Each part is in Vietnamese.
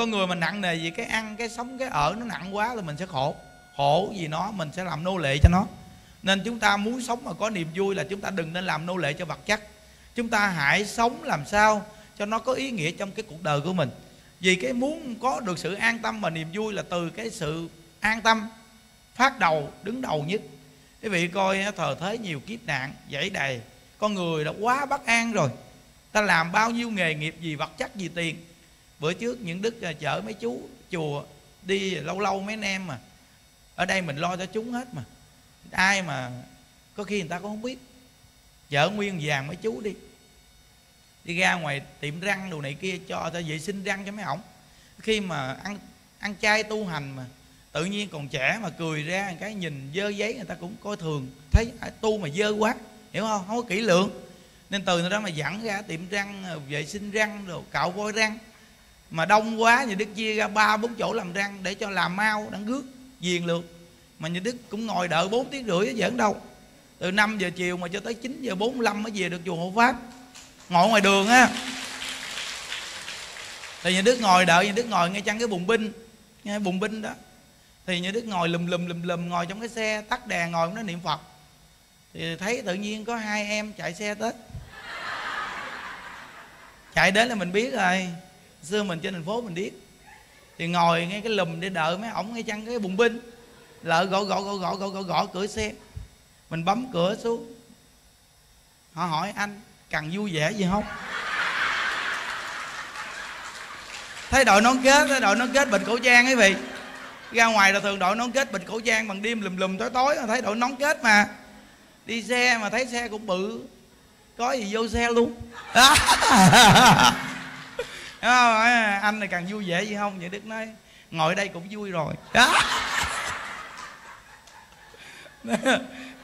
con người mình nặng nề vì cái ăn, cái sống, cái ở nó nặng quá là mình sẽ khổ. Khổ vì nó, mình sẽ làm nô lệ cho nó. Nên chúng ta muốn sống mà có niềm vui là chúng ta đừng nên làm nô lệ cho vật chất. Chúng ta hãy sống làm sao cho nó có ý nghĩa trong cái cuộc đời của mình. Vì cái muốn có được sự an tâm và niềm vui là từ cái sự an tâm, phát đầu, đứng đầu nhất. Quý vị coi thờ thế nhiều kiếp nạn, dãy đầy con người đã quá bất an rồi. Ta làm bao nhiêu nghề nghiệp gì vật chất gì tiền bữa trước những đức à, chở mấy chú chùa đi lâu lâu mấy anh em mà. Ở đây mình lo cho chúng hết mà. Ai mà có khi người ta cũng không biết. Chở nguyên vàng mấy chú đi. Đi ra ngoài tiệm răng đồ này kia, cho ta vệ sinh răng cho mấy ổng. Khi mà ăn ăn chay tu hành mà, tự nhiên còn trẻ mà cười ra cái nhìn dơ giấy người ta cũng coi thường. Thấy à, tu mà dơ quá, hiểu không? Không có kỹ lưỡng. Nên từ đó mà dẫn ra tiệm răng à, vệ sinh răng đồ, cạo vôi răng mà đông quá thì đức chia ra ba, bốn chỗ làm răng để cho làm mau, đặng rước viền lượt mà như đức cũng ngồi đợi 4 tiếng rưỡi giỡn đâu. Từ 5 giờ chiều mà cho tới 9 giờ 45 mới về được chùa hộ pháp. Ngồi ngoài đường á. Thì như đức ngồi đợi như đức ngồi ngay chăn cái bùng binh, ngay bùng binh đó. Thì như đức ngồi lùm lùm lùm lùm, ngồi trong cái xe, tắt đèn, ngồi nó niệm phật. Thì thấy tự nhiên có hai em chạy xe tới. Chạy đến là mình biết rồi xưa mình trên thành phố mình biết thì ngồi ngay cái lùm để đợi mấy ổng ngay chăng cái bùng binh. Lỡ gõ gõ gõ gõ gõ gõ gõ, cửa xe. Mình bấm cửa xuống. Họ hỏi, anh, cần vui vẻ gì không? Thấy đội nón kết thấy đội nón kết bịt khẩu trang ấy vị ra ngoài là thường đội nón kết bịt khẩu trang bằng đêm lùm lùm tối tối thấy đội nón kết mà. Đi xe mà thấy xe cũng bự. Có gì vô xe luôn. Ờ, không? anh này càng vui vẻ gì không? Vậy đức nói ngồi đây cũng vui rồi. Đó.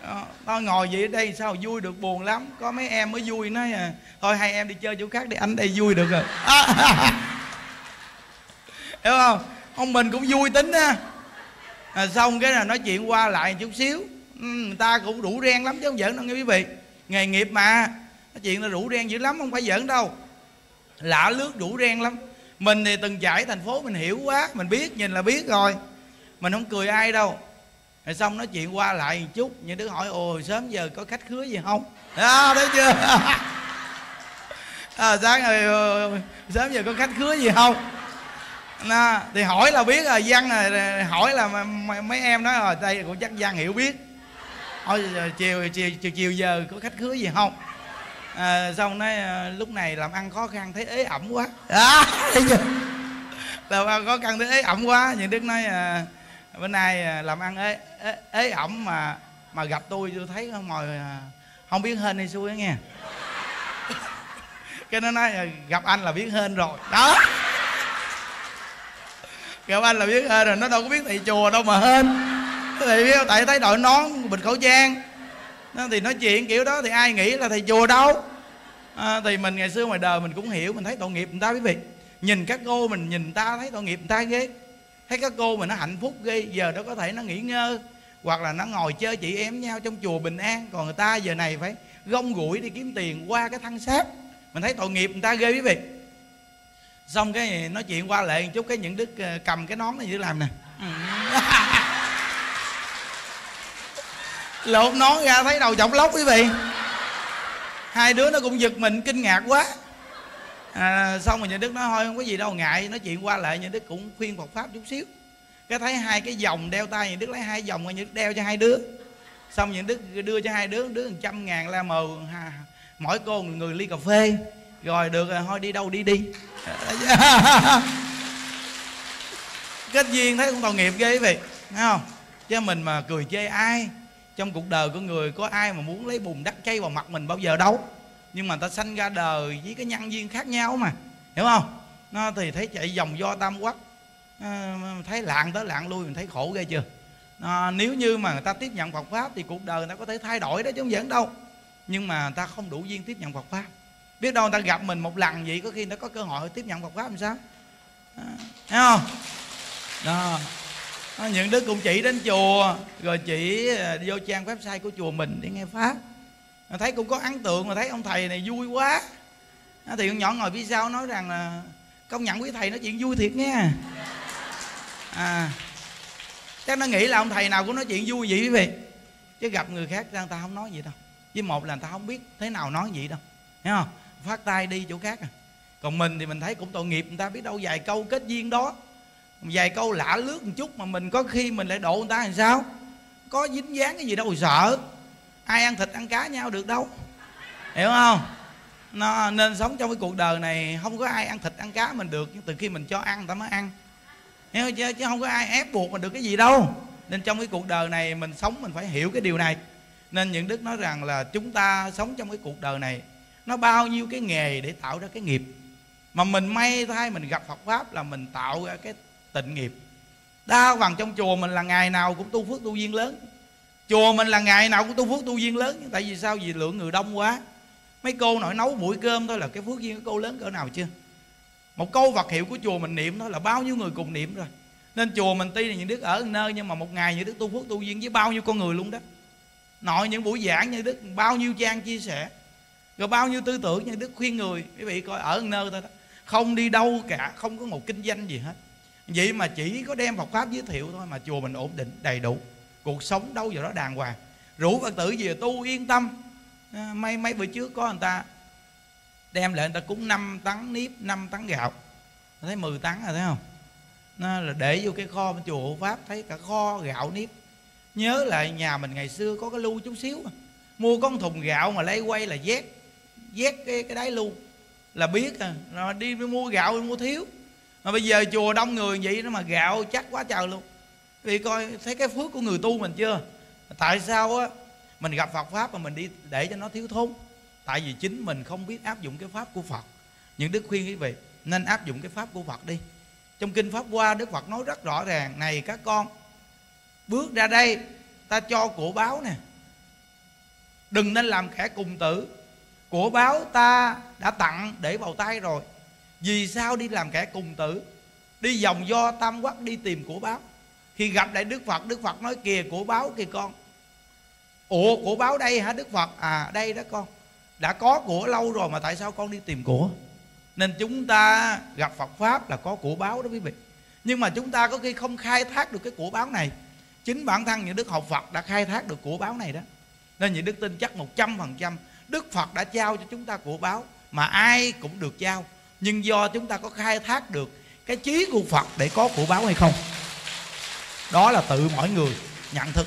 Ờ, Nó ngồi vậy ở đây sao vui được buồn lắm. Có mấy em mới vui nói à thôi hai em đi chơi chỗ khác đi anh đây vui được rồi. Hiểu không? Ông mình cũng vui tính á à, xong cái là nói chuyện qua lại chút xíu. Ừ, người ta cũng đủ ren lắm chứ không giỡn đâu nghe quý vị. Nghề nghiệp mà. Nói chuyện là đủ ren dữ lắm không phải giỡn đâu lạ lướt đủ ren lắm. Mình thì từng trải thành phố mình hiểu quá mình biết nhìn là biết rồi. Mình không cười ai đâu. Rồi xong nói chuyện qua lại một chút như đứa hỏi ồ sớm giờ có khách khứa gì không? Đó thấy chưa? À, sáng rồi ờ, sớm giờ có khách khứa gì không? Nó, thì hỏi là biết rồi văn rồi hỏi là mấy em nói ờ, rồi đây cũng chắc văn hiểu biết. Hỏi chiều chiều chiều chiều giờ có khách khứa gì không? À, xong nói ờ, lúc này làm ăn khó khăn thấy ế ẩm quá? Chưa làm ăn khó khăn thấy ế ẩm quá. Những đức nói à, bữa nay à, làm ăn ế, ế, ế ẩm mà mà gặp tôi tôi thấy ngồi à, không biết hên hay xui nghe. Cái nó nói à, gặp anh là biết hên rồi. Đó. Gặp anh là biết hên rồi nó đâu có biết thầy chùa đâu mà hên. Thầy biết tại thấy đội nón bịt khẩu trang thì nói chuyện kiểu đó thì ai nghĩ là thầy chùa đâu. À, thì mình ngày xưa ngoài đời mình cũng hiểu mình thấy tội nghiệp người ta quý vị. Nhìn các cô mình nhìn ta thấy tội nghiệp người ta ghê. Thấy các cô mình nó hạnh phúc ghê giờ đó có thể nó nghỉ ngơi. Hoặc là nó ngồi chơi chị em nhau trong chùa bình an. Còn người ta giờ này phải gông gũi đi kiếm tiền qua cái thân xác. Mình thấy tội nghiệp người ta ghê quý vị. Xong cái nói chuyện qua lệ một chút cái những đức ờ, cầm cái nón này như làm nè. Ừ. lột nón ra thấy đầu chọc lóc quý vị. Hai đứa nó cũng giật mình kinh ngạc quá. À, xong rồi nhà đức nói thôi không có gì đâu ngại. Nói chuyện qua lại nhà đức cũng khuyên phật pháp chút xíu. Cái thấy hai cái vòng đeo tay nhà đức lấy hai vòng nhà đức đeo cho hai đứa. Xong nhà đức đưa cho hai đứa đứa một trăm ngàn la mờ mỗi cô người, người ly cà phê. Rồi được rồi thôi đi đâu đi đi. Kết duyên thấy cũng tội nghiệp ghê quý vị thấy không? Chứ mình mà cười chê ai? Trong cuộc đời của người có ai mà muốn lấy bùn đắp chay vào mặt mình bao giờ đâu. Nhưng mà ta sanh ra đời với cái nhân duyên khác nhau mà. Hiểu không? Nó thì thấy chạy vòng do tam quắc. À, thấy lạng tới lạng lui mình thấy khổ ghê chưa? À, nếu như mà người ta tiếp nhận Phật pháp thì cuộc đời người ta có thể thay đổi đó chứ không giỡn đâu. Nhưng mà ta không đủ duyên tiếp nhận Phật pháp. Biết đâu người ta gặp mình một lần vậy có khi nó có cơ hội tiếp nhận Phật pháp làm sao? À, thấy không? Đó những đứa cũng chỉ đến chùa, rồi chỉ à, vô trang website của chùa mình để nghe pháp. Thấy cũng có ấn tượng, mà thấy ông thầy này vui quá. Thì con nhỏ ngồi phía sau nói rằng là, công nhận quý thầy nói chuyện vui thiệt nghe à chắc nó nghĩ là ông thầy nào cũng nói chuyện vui vậy quý vị. Chứ gặp người khác người ta không nói gì đâu. Với một là người ta không biết thế nào nói gì đâu. Thấy không? Phát tay đi chỗ khác à. Còn mình thì mình thấy cũng tội nghiệp, người ta biết đâu vài câu kết duyên đó vài câu lạ lướt một chút mà mình có khi mình lại độ người ta làm sao? Có dính dáng cái gì đâu, sợ. Ai ăn thịt, ăn cá nhau được đâu. Hiểu không? Nó nên sống trong cái cuộc đời này, không có ai ăn thịt, ăn cá mình được. Từ khi mình cho ăn, người ta mới ăn. Hiểu chưa chứ không có ai ép buộc mình được cái gì đâu. Nên trong cái cuộc đời này mình sống, mình phải hiểu cái điều này. Nên những đức nói rằng là chúng ta sống trong cái cuộc đời này, nó bao nhiêu cái nghề để tạo ra cái nghiệp. Mà mình may thay mình gặp Phật pháp là mình tạo ra cái tịnh nghiệp. Đa phần trong chùa mình là ngày nào cũng tu phước tu duyên lớn. Chùa mình là ngày nào cũng tu phước tu duyên lớn. Tại vì sao? Vì lượng người đông quá. Mấy cô nội nấu buổi cơm thôi là cái phước duyên của cô lớn cỡ nào chưa? Một câu vật hiệu của chùa mình niệm thôi là bao nhiêu người cùng niệm rồi. Nên chùa mình tuy là những đức ở nơi nhưng mà một ngày những đức tu phước tu duyên với bao nhiêu con người luôn đó. Nội những buổi giảng như đức bao nhiêu trang chia sẻ. Rồi bao nhiêu tư tưởng như đức khuyên người. Quý vị coi ở nơi thôi đó. Không đi đâu cả, không có một kinh doanh gì hết vậy mà chỉ có đem Phật pháp giới thiệu thôi mà chùa mình ổn định đầy đủ. Cuộc sống đâu giờ đó đàng hoàng. Rủ phật tử về tu yên tâm. À, mấy mấy bữa trước có người ta đem lại người ta cúng 5 tấn nếp 5 tấn gạo. Thấy 10 tấn rồi thấy không? Nó là để vô cái kho bên chùa hộ pháp thấy cả kho gạo nếp. Nhớ lại nhà mình ngày xưa có cái lưu chút xíu mà. mua con thùng gạo mà lấy quay là vét vét cái cái đáy lưu. Là biết à rồi đi mua gạo mua thiếu mà bây giờ chùa đông người vậy nó mà gạo chắc quá trời luôn. Vì coi, thấy cái phước của người tu mình chưa? Tại sao á? Mình gặp Phật pháp mà mình đi để cho nó thiếu thốn. Tại vì chính mình không biết áp dụng cái pháp của Phật. Những đức khuyên quý vị, nên áp dụng cái pháp của Phật đi. Trong kinh pháp hoa, Đức Phật nói rất rõ ràng, này các con, bước ra đây, ta cho của báo nè. Đừng nên làm kẻ cùng tử. Của báo ta đã tặng để vào tay rồi vì sao đi làm kẻ cùng tử? Đi vòng do tam quắc, đi tìm của báo. Khi gặp lại đức phật đức phật nói, kìa của báo, kìa con. Ủa, của báo đây hả đức phật? À đây đó con. Đã có của lâu rồi mà tại sao con đi tìm của? Nên chúng ta gặp phật pháp là có của báo đó quý vị. Nhưng mà chúng ta có khi không khai thác được cái của báo này. Chính bản thân những đức học phật đã khai thác được của báo này đó. Nên những đức tin chắc một trăm phần trăm đức phật đã trao cho chúng ta của báo mà ai cũng được trao nhưng do chúng ta có khai thác được cái trí của phật để có của báo hay không? Đó là tự mỗi người nhận thức.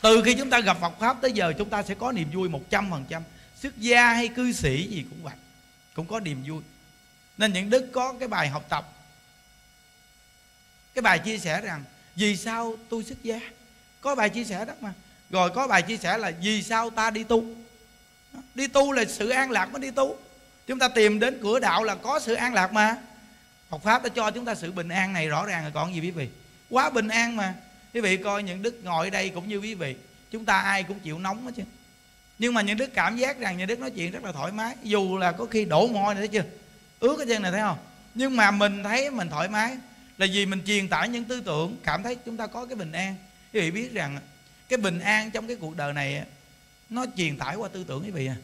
Từ khi chúng ta gặp Phật pháp tới giờ, chúng ta sẽ có niềm vui một trăm phần trăm. Xuất gia hay cư sĩ gì cũng vậy, cũng có niềm vui. Nên những đức có cái bài học tập, cái bài chia sẻ rằng, vì sao tôi xuất gia? Có bài chia sẻ đó mà. Rồi có bài chia sẻ là, vì sao ta đi tu? Đi tu là sự an lạc mới đi tu chúng ta tìm đến cửa đạo là có sự an lạc mà. Phật pháp đã cho chúng ta sự bình an này rõ ràng là còn gì quý vị? Quá bình an mà. Quý vị coi những đức ngồi ở đây cũng như quý vị. Chúng ta ai cũng chịu nóng hết chứ. Nhưng mà những đức cảm giác rằng những đức nói chuyện rất là thoải mái. Dù là có khi đổ mồ này thấy chưa ướt cái chân này thấy không? Nhưng mà mình thấy mình thoải mái. Là vì mình truyền tải những tư tưởng, cảm thấy chúng ta có cái bình an. Quý vị biết rằng cái bình an trong cái cuộc đời này nó truyền tải qua tư tưởng quý vị à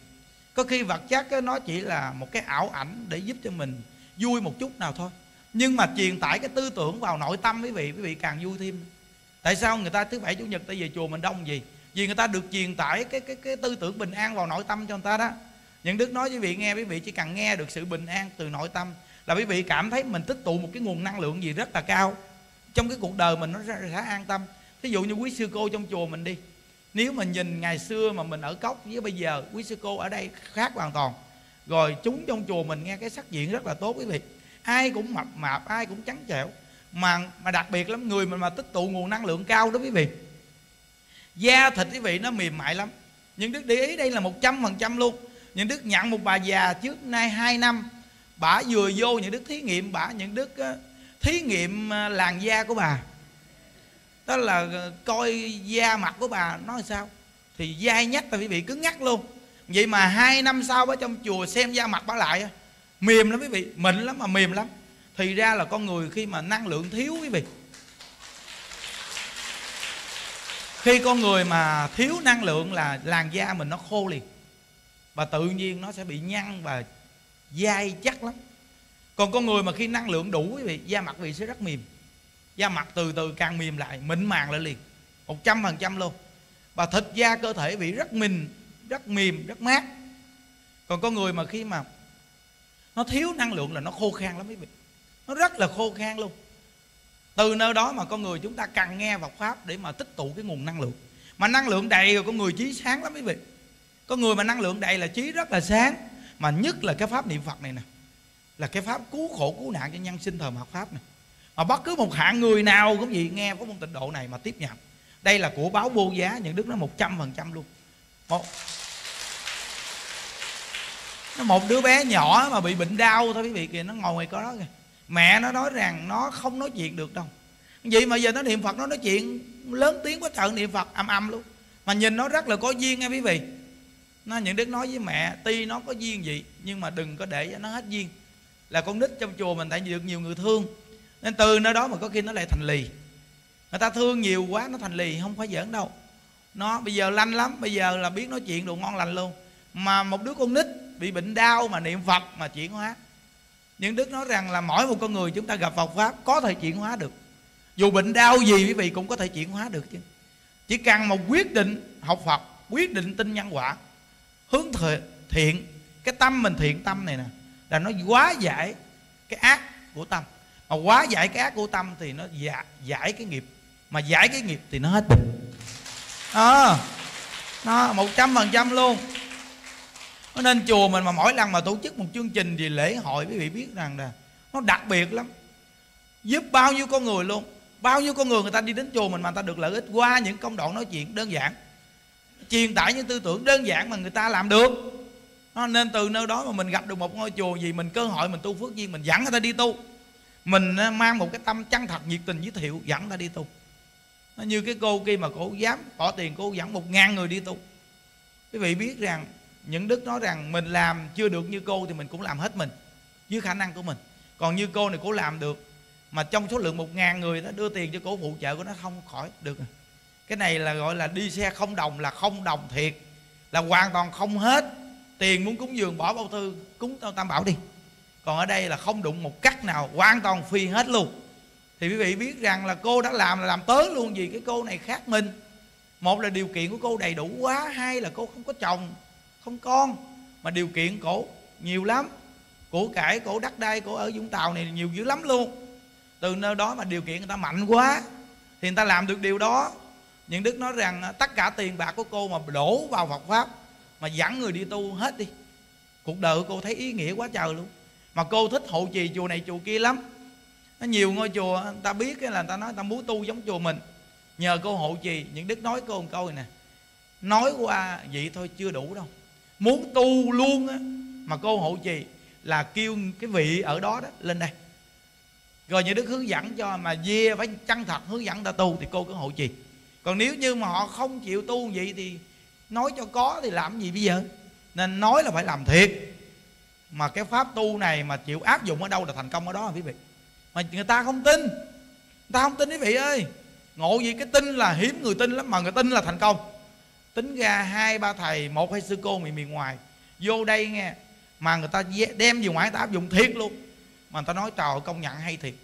có khi vật chất nó chỉ là một cái ảo ảnh để giúp cho mình vui một chút nào thôi. Nhưng mà truyền tải cái tư tưởng vào nội tâm, quý vị quý vị càng vui thêm. Tại sao người ta thứ bảy, chủ nhật tại về chùa mình đông gì? Vì người ta được truyền tải cái cái cái tư tưởng bình an vào nội tâm cho người ta đó. Những đức nói với vị nghe, quý vị chỉ cần nghe được sự bình an từ nội tâm là quý vị cảm thấy mình tích tụ một cái nguồn năng lượng gì rất là cao. Trong cái cuộc đời mình nó sẽ an tâm. Thí dụ như quý sư cô trong chùa mình đi nếu mà nhìn ngày xưa mà mình ở cốc với bây giờ, quý sư cô ở đây khác hoàn toàn. Rồi chúng trong chùa mình nghe cái sắc diện rất là tốt quý vị. Ai cũng mập mạp, ai cũng trắng trẻo. Mà mà đặc biệt lắm, người mình mà tích tụ nguồn năng lượng cao đó quý vị. Da thịt quý vị nó mềm mại lắm. Nhưng đức để ý đây là một trăm phần trăm luôn. Những đức nhận một bà già trước nay 2 năm bà vừa vô những đức thí nghiệm bà những đức ờ, thí nghiệm ờ, làn da của bà đó là ờ, coi da mặt của bà, nói sao? Thì dai nhắc là quý vị cứng ngắc luôn. Vậy mà hai năm sau ở trong chùa xem da mặt bà lại mềm lắm quý vị, mịn lắm mà mềm lắm. Thì ra là con người khi mà năng lượng thiếu quý vị. Khi con người mà thiếu năng lượng là làn da mình nó khô liền. Và tự nhiên nó sẽ bị nhăn và dai chắc lắm. Còn con người mà khi năng lượng đủ quý vị, da mặt vị sẽ rất mềm da mặt từ từ càng mềm lại, mịn màng lại liền. Một trăm phần trăm luôn. Và thịt da cơ thể bị rất mềm rất mềm, rất mát. Còn có người mà khi mà nó thiếu năng lượng là nó khô khan lắm quý vị. Nó rất là khô khan luôn. Từ nơi đó mà con người chúng ta cần nghe Phật pháp để mà tích tụ cái nguồn năng lượng. Mà năng lượng đầy rồi con người trí sáng lắm quý vị. Có người mà năng lượng đầy là trí rất là sáng. Mà nhất là cái pháp niệm phật này nè. Là cái pháp cứu khổ cứu nạn cho nhân sinh thời mạt pháp này mà bất cứ một hạng người nào cũng gì nghe có môn tịnh độ này mà tiếp nhận. Đây là của báo vô giá những đức nó một trăm phần trăm luôn. Một. Nó một đứa bé nhỏ mà bị bệnh đau thôi, quý vị, kìa, nó ngồi ngoài có đó kìa. Mẹ nó nói rằng nó không nói chuyện được đâu. Vậy mà giờ nó niệm phật, nó nói chuyện lớn tiếng quá trời, niệm phật âm âm luôn. Mà nhìn nó rất là có duyên nghe quý vị. Nó những đức nói với mẹ tuy nó có duyên gì nhưng mà đừng có để cho nó hết duyên. Là con nít trong chùa mình tại vì được nhiều người thương nên từ nơi đó mà có khi nó lại thành lì. Người ta thương nhiều quá, nó thành lì, không phải giỡn đâu. Nó bây giờ lanh lắm, bây giờ là biết nói chuyện đồ ngon lành luôn. Mà một đứa con nít bị bệnh đau mà niệm phật mà chuyển hóa. Những đức nói rằng là mỗi một con người chúng ta gặp Phật pháp có thể chuyển hóa được. Dù bệnh đau gì quý vị cũng có thể chuyển hóa được chứ. Chỉ cần một quyết định học Phật, quyết định tin nhân quả, hướng thiện, cái tâm mình thiện tâm này nè, là nó quá giải cái ác của tâm mà quá giải cái ác của tâm thì nó giải, giải cái nghiệp. Mà giải cái nghiệp thì nó hết bệnh. À, nó một trăm phần trăm luôn. Nên chùa mình mà mỗi lần mà tổ chức một chương trình gì lễ hội quý vị biết rằng là nó đặc biệt lắm. Giúp bao nhiêu con người luôn. Bao nhiêu con người người ta đi đến chùa mình mà người ta được lợi ích qua những công đoạn nói chuyện đơn giản. Truyền tải những tư tưởng đơn giản mà người ta làm được. Nên từ nơi đó mà mình gặp được một ngôi chùa gì mình cơ hội mình tu phước duyên mình dẫn người ta đi tu mình mang một cái tâm chân thật nhiệt tình giới thiệu, dẫn ta đi tu. Nó như cái cô kia mà cô dám bỏ tiền, cô dẫn một ngàn người đi tu. Quý vị biết rằng, những đức nói rằng mình làm chưa được như cô thì mình cũng làm hết mình, dưới khả năng của mình. Còn như cô này, cô làm được, mà trong số lượng một ngàn người đó đưa tiền cho cổ phụ trợ của nó không khỏi được. Cái này là gọi là đi xe không đồng là không đồng thiệt, là hoàn toàn không hết. Tiền muốn cúng dường bỏ bao thư, cúng tam bảo đi còn ở đây là không đụng một cắt nào, hoàn toàn phi hết luôn. Thì quý vị biết rằng là cô đã làm là làm tới luôn vì cái cô này khác mình. Một là điều kiện của cô đầy đủ quá, hai là cô không có chồng, không con. Mà điều kiện cổ nhiều lắm. Của cải, cổ đất đai, cổ ở vũng tàu này nhiều dữ lắm luôn. Từ nơi đó mà điều kiện người ta mạnh quá, thì người ta làm được điều đó. Những đức nói rằng à, tất cả tiền bạc của cô mà đổ vào phật pháp, mà dẫn người đi tu hết đi. Cuộc đời của cô thấy ý nghĩa quá trời luôn mà cô thích hộ trì chùa này chùa kia lắm. Nó nhiều ngôi chùa, người ta biết là người ta nói người ta muốn tu giống chùa mình. Nhờ cô hộ trì, những đức nói cô một câu này nè. Nói qua vậy thôi, chưa đủ đâu. Muốn tu luôn á, mà cô hộ trì là kêu cái vị ở đó đó lên đây. Rồi những đức hướng dẫn cho, mà dê phải chân thật hướng dẫn ta tu thì cô cứ hộ trì. Còn nếu như mà họ không chịu tu vậy thì nói cho có thì làm gì bây giờ? Nên nói là phải làm thiệt mà cái pháp tu này mà chịu áp dụng ở đâu là thành công ở đó, quý vị. Mà người ta không tin. Người ta không tin, quý vị ơi. Ngộ gì cái tin là hiếm người tin lắm, mà người tin là thành công. Tính ra hai, ba thầy, một hay sư cô miền miền ngoài. Vô đây nghe, mà người ta đem về ngoài người ta áp dụng thiệt luôn. Mà người ta nói, trời công nhận hay thiệt.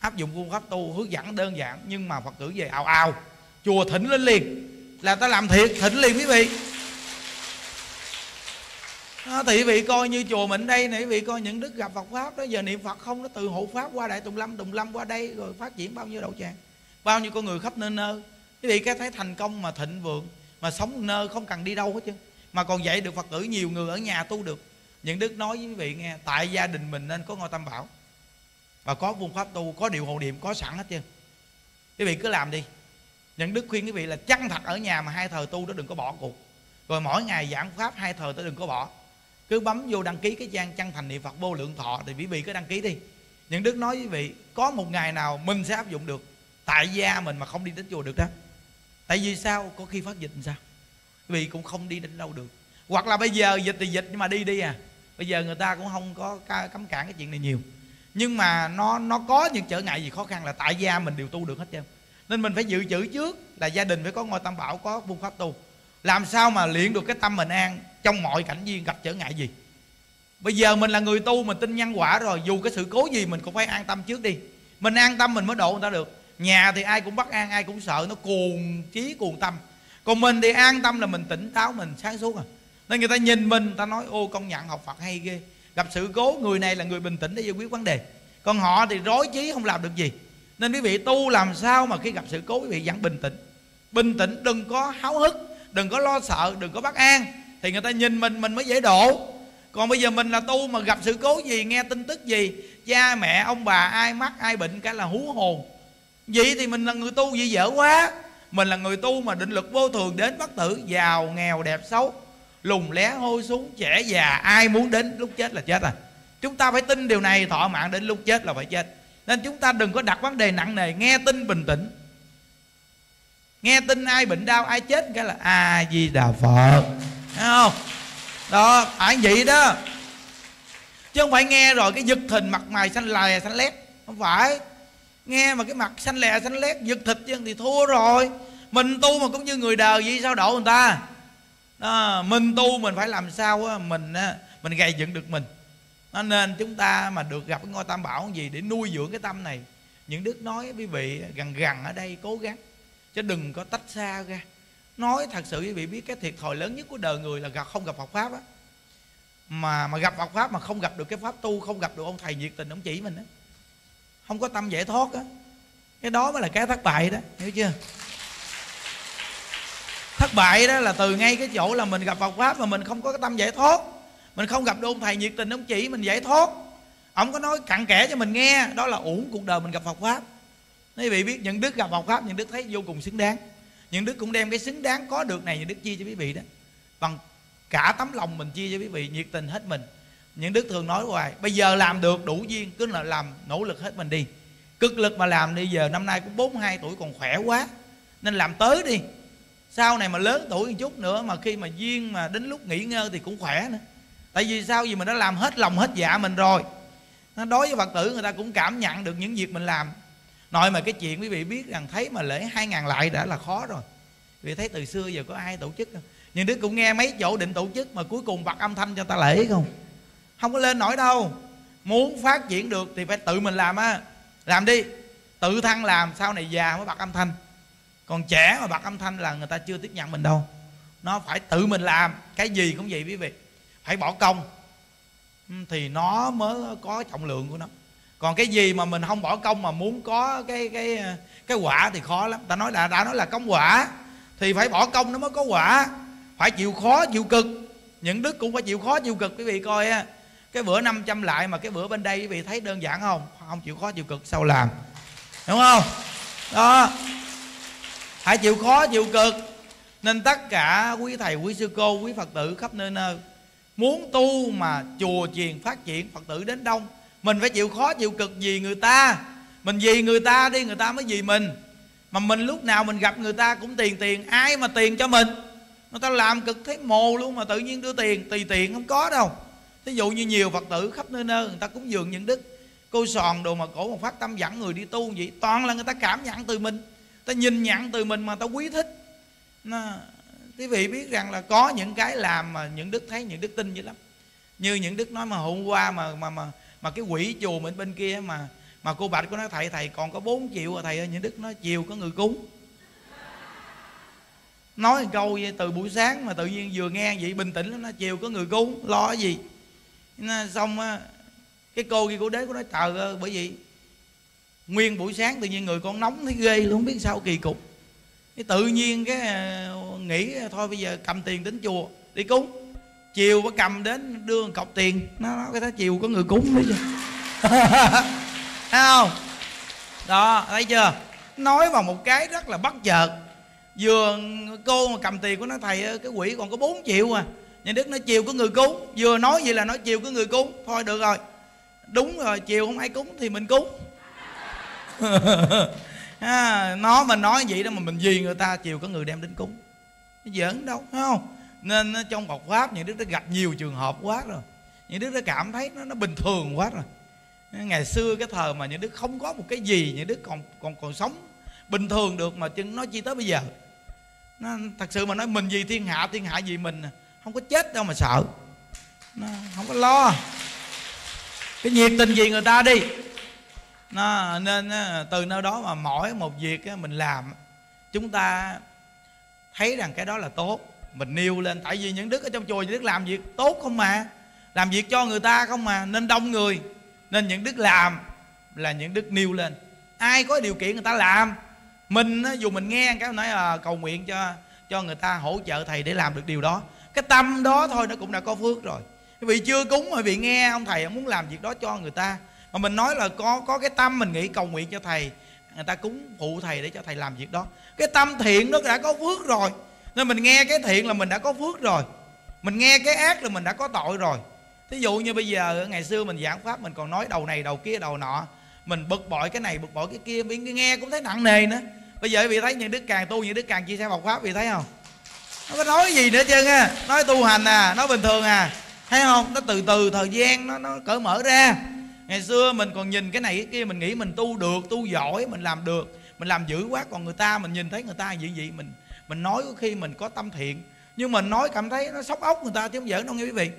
Áp dụng phương pháp tu hướng dẫn đơn giản, nhưng mà phật tử về ào ào. Chùa thỉnh lên liền. Là ta làm thiệt, thỉnh liền, quý vị à, thì vị coi như chùa mình đây nãy vị coi những đức gặp Phật pháp đó giờ niệm Phật không nó từ hộ pháp qua đại tùng lâm tùng lâm qua đây rồi phát triển bao nhiêu đậu tràng bao nhiêu con người khắp nơi nơi. Quý vị cái thấy thành công mà thịnh vượng mà sống nơi không cần đi đâu hết chứ mà còn dạy được Phật tử nhiều người ở nhà tu được. Những đức nói với quý vị nghe tại gia đình mình nên có ngôi tam bảo và có phương pháp tu có điều hộ niệm có sẵn hết chứ. Quý vị cứ làm đi. Những đức khuyên quý vị là chăng thật ở nhà mà hai thời tu đó đừng có bỏ cuộc. Rồi mỗi ngày giảng pháp hai thời tới đừng có bỏ cứ bấm vô đăng ký cái trang chân thành niệm phật vô lượng thọ thì quý vị cứ đăng ký đi. Những đức nói với vị, có một ngày nào mình sẽ áp dụng được? Tại gia mình mà không đi đến chùa được đó. Tại vì sao? Có khi phát dịch làm sao? Quý vị cũng không đi đến đâu được. Hoặc là bây giờ dịch thì dịch nhưng mà đi đi à. Bây giờ người ta cũng không có cấm cản cái chuyện này nhiều. Nhưng mà nó nó có những trở ngại gì khó khăn là tại gia mình đều tu được hết trơn. Nên mình phải dự trữ trước là gia đình phải có ngôi tam bảo, có phương pháp tu. Làm sao mà luyện được cái tâm mình an? Trong mọi cảnh duyên gặp trở ngại gì. Bây giờ mình là người tu, mình tin nhân quả rồi. Dù cái sự cố gì mình cũng phải an tâm trước đi. Mình an tâm mình mới độ người ta được. Nhà thì ai cũng bắt an, ai cũng sợ. Nó cuồng trí cuồng tâm. Còn mình thì an tâm là mình tỉnh táo, mình sáng suốt à. Nên người ta nhìn mình, người ta nói, ô, công nhận học phật hay ghê. Gặp sự cố, người này là người bình tĩnh để giải quyết vấn đề. Còn họ thì rối trí không làm được gì. Nên quý vị tu làm sao mà khi gặp sự cố, quý vị vẫn bình tĩnh. Bình tĩnh, đừng có háo hức, đừng có lo sợ, đừng có bất an thì người ta nhìn mình mình mới dễ độ còn bây giờ mình là tu mà gặp sự cố gì, nghe tin tức gì, cha, mẹ, ông bà, ai mắc, ai bệnh cái là hú hồn. Vậy thì mình là người tu gì dở quá. Mình là người tu mà định lực vô thường đến bất tử, giàu, nghèo, đẹp, xấu. Lùng lé, hôi xuống, trẻ già, ai muốn đến lúc chết là chết à. Chúng ta phải tin điều này, thọ mạng đến lúc chết là phải chết. Nên chúng ta đừng có đặt vấn đề nặng nề, nghe tin bình tĩnh. Nghe tin ai bệnh đau, ai chết cái là a di đà phật thấy không? Đó à, phải vậy đó. Chứ không phải nghe rồi cái giật hình mặt mày xanh lè xanh lét. Không phải. Nghe mà cái mặt xanh lè xanh lét giật thịt chứ thì thua rồi. Mình tu mà cũng như người đời vậy sao độ người ta? Đó, mình tu mình phải làm sao á mình á, mình gây dựng được mình. Nó nên chúng ta mà được gặp cái ngôi tam bảo gì để nuôi dưỡng cái tâm này. Những đức nói quý vị gần gần ở đây cố gắng. Chứ đừng có tách xa ra nói thật sự quý vị biết cái thiệt thòi lớn nhất của đời người là gặp không gặp Phật pháp á. Mà mà gặp Phật pháp mà không gặp được cái pháp tu, không gặp được ông thầy nhiệt tình, ông chỉ mình á. Không có tâm giải thoát á. Cái đó mới là cái thất bại đó, hiểu chưa? Thất bại đó là từ ngay cái chỗ là mình gặp Phật pháp mà mình không có cái tâm giải thoát. Mình không gặp được ông thầy nhiệt tình, ông chỉ mình giải thoát. Ông có nói cặn kẽ cho mình nghe, đó là uổng cuộc đời mình gặp Phật pháp. Quý vị biết, những đức gặp Phật pháp, những đức thấy vô cùng xứng đáng những đức cũng đem cái xứng đáng có được này, những đức chia cho quý vị đó. Bằng cả tấm lòng mình chia cho quý vị, nhiệt tình hết mình. Những đức thường nói hoài, bây giờ làm được đủ duyên, cứ là làm nỗ lực hết mình đi. Cực lực mà làm đi, giờ năm nay cũng 42 tuổi, còn khỏe quá, nên làm tới đi. Sau này mà lớn tuổi một chút nữa, mà khi mà duyên mà đến lúc nghỉ ngơi thì cũng khỏe nữa. Tại vì sao? Vì mình đã làm hết lòng hết dạ mình rồi. Nó đối với phật tử, người ta cũng cảm nhận được những việc mình làm nói mà cái chuyện quý vị biết rằng thấy mà lễ hai ngàn lại đã là khó rồi. Vì thấy từ xưa giờ có ai tổ chức không? Nhưng đứa cũng nghe mấy chỗ định tổ chức mà cuối cùng bật âm thanh cho ta lễ không? Không có lên nổi đâu. Muốn phát triển được thì phải tự mình làm á. Làm đi. Tự thân làm, sau này già mới bật âm thanh. Còn trẻ mà bật âm thanh là người ta chưa tiếp nhận mình đâu. Nó phải tự mình làm. Cái gì cũng vậy quý vị. Phải bỏ công. Thì nó mới có trọng lượng của nó còn cái gì mà mình không bỏ công mà muốn có cái cái cái quả thì khó lắm. Ta nói là, đã nói là công quả, thì phải bỏ công nó mới có quả. Phải chịu khó, chịu cực. Những đức cũng phải chịu khó, chịu cực. Quý vị coi á, cái bữa 500 lại mà cái bữa bên đây quý vị thấy đơn giản không? Không chịu khó, chịu cực, sao làm? Đúng không? Đó. Phải chịu khó, chịu cực. Nên tất cả quý thầy, quý sư cô, quý phật tử khắp nơi nơi muốn tu mà chùa chiền phát triển, phật tử đến đông mình phải chịu khó chịu cực vì người ta. Mình vì người ta đi người ta mới vì mình. Mà mình lúc nào mình gặp người ta cũng tiền tiền ai mà tiền cho mình? Người ta làm cực thấy mồ luôn mà tự nhiên đưa tiền tùy tiền không có đâu. Ví dụ như nhiều phật tử khắp nơi nơi người ta cúng dường những đức cô sòn đồ mà cổ một phát tâm dẫn người đi tu vậy toàn là người ta cảm nhận từ mình. Ta nhìn nhận từ mình mà ta quý thích. Nó, quý vị biết rằng là có những cái làm mà những đức thấy những đức tin dữ lắm. Như những đức nói mà hôm qua mà mà mà mà cái quỷ chùa mình bên kia mà mà cô bạch có nói thầy thầy còn có 4 triệu à thầy ơi. Những đức nói chiều có người cúng. Nói một câu vậy, từ buổi sáng mà tự nhiên vừa nghe vậy bình tĩnh lắm nó chiều có người cúng lo cái gì? Nó, xong á cái cô kia cô đế của nói trời ơi bởi vì nguyên buổi sáng tự nhiên người con nóng thấy ghê luôn không biết sao kỳ cục. Cái tự nhiên cái ờ, nghĩ thôi bây giờ cầm tiền đến chùa đi cúng chiều bà cầm đến đưa một cọc tiền. Nó nói cái đó chiều có người cúng đấy chứ. Thấy không? Đó thấy chưa? Nói vào một cái rất là bất chợt. Vừa cô mà cầm tiền của nó thầy cái quỷ còn có 4 triệu à. Nhà đức nó chiều có người cúng. Vừa nói vậy là nói chiều có người cúng. Thôi được rồi. Đúng rồi chiều không ai cúng thì mình cúng. À, nó mình nói vậy đó mà mình gì người ta chiều có người đem đến cúng. Giỡn đâu phải không? Nên trong Phật pháp, những đức đã gặp nhiều trường hợp quá rồi. Những đức đã cảm thấy nó nó bình thường quá rồi. Ngày xưa cái thời mà những đức không có một cái gì, những đức còn còn còn sống bình thường được mà chừng nói chi tới bây giờ. Nó thật sự mà nói mình gì thiên hạ thiên hạ gì mình, không có chết đâu mà sợ. Nó không có lo. Cái nhiệt tình gì người ta đi. Nó, nên từ nơi đó mà mỗi một việc mình làm, chúng ta thấy rằng cái đó là tốt mình nêu lên, tại vì những đức ở trong chùa, những đức làm việc tốt không mà. Làm việc cho người ta không mà, nên đông người. Nên những đức làm là những đức nêu lên. Ai có điều kiện người ta làm. Mình dù mình nghe cái nói là cầu nguyện cho cho người ta hỗ trợ thầy để làm được điều đó. Cái tâm đó thôi nó cũng đã có phước rồi. Quý vị chưa cúng mà vị nghe, ông thầy ông muốn làm việc đó cho người ta. Mà mình nói là có có cái tâm mình nghĩ cầu nguyện cho thầy, người ta cúng phụ thầy để cho thầy làm việc đó. Cái tâm thiện nó đã có phước rồi nên mình nghe cái thiện là mình đã có phước rồi. Mình nghe cái ác là mình đã có tội rồi. Thí dụ như bây giờ, ngày xưa mình giảng pháp, mình còn nói đầu này, đầu kia, đầu nọ. Mình bực bội cái này, bực bội cái kia mình nghe cũng thấy nặng nề nữa. Bây giờ vì thấy những đức càng tu, những đức càng chia sẻ Phật pháp vì thấy không? Nó có nói gì nữa chứ nha nói tu hành à nói bình thường à. Thấy không? Nó từ từ, thời gian nó nó cởi mở ra. Ngày xưa mình còn nhìn cái này, cái kia, mình nghĩ mình tu được, tu giỏi, mình làm được. Mình làm dữ quá, còn người ta, mình nhìn thấy người ta gì vậy, mình mình nói có khi mình có tâm thiện, nhưng mình nói cảm thấy nó sốc ốc người ta chứ không giỡn đâu nghe quý vị.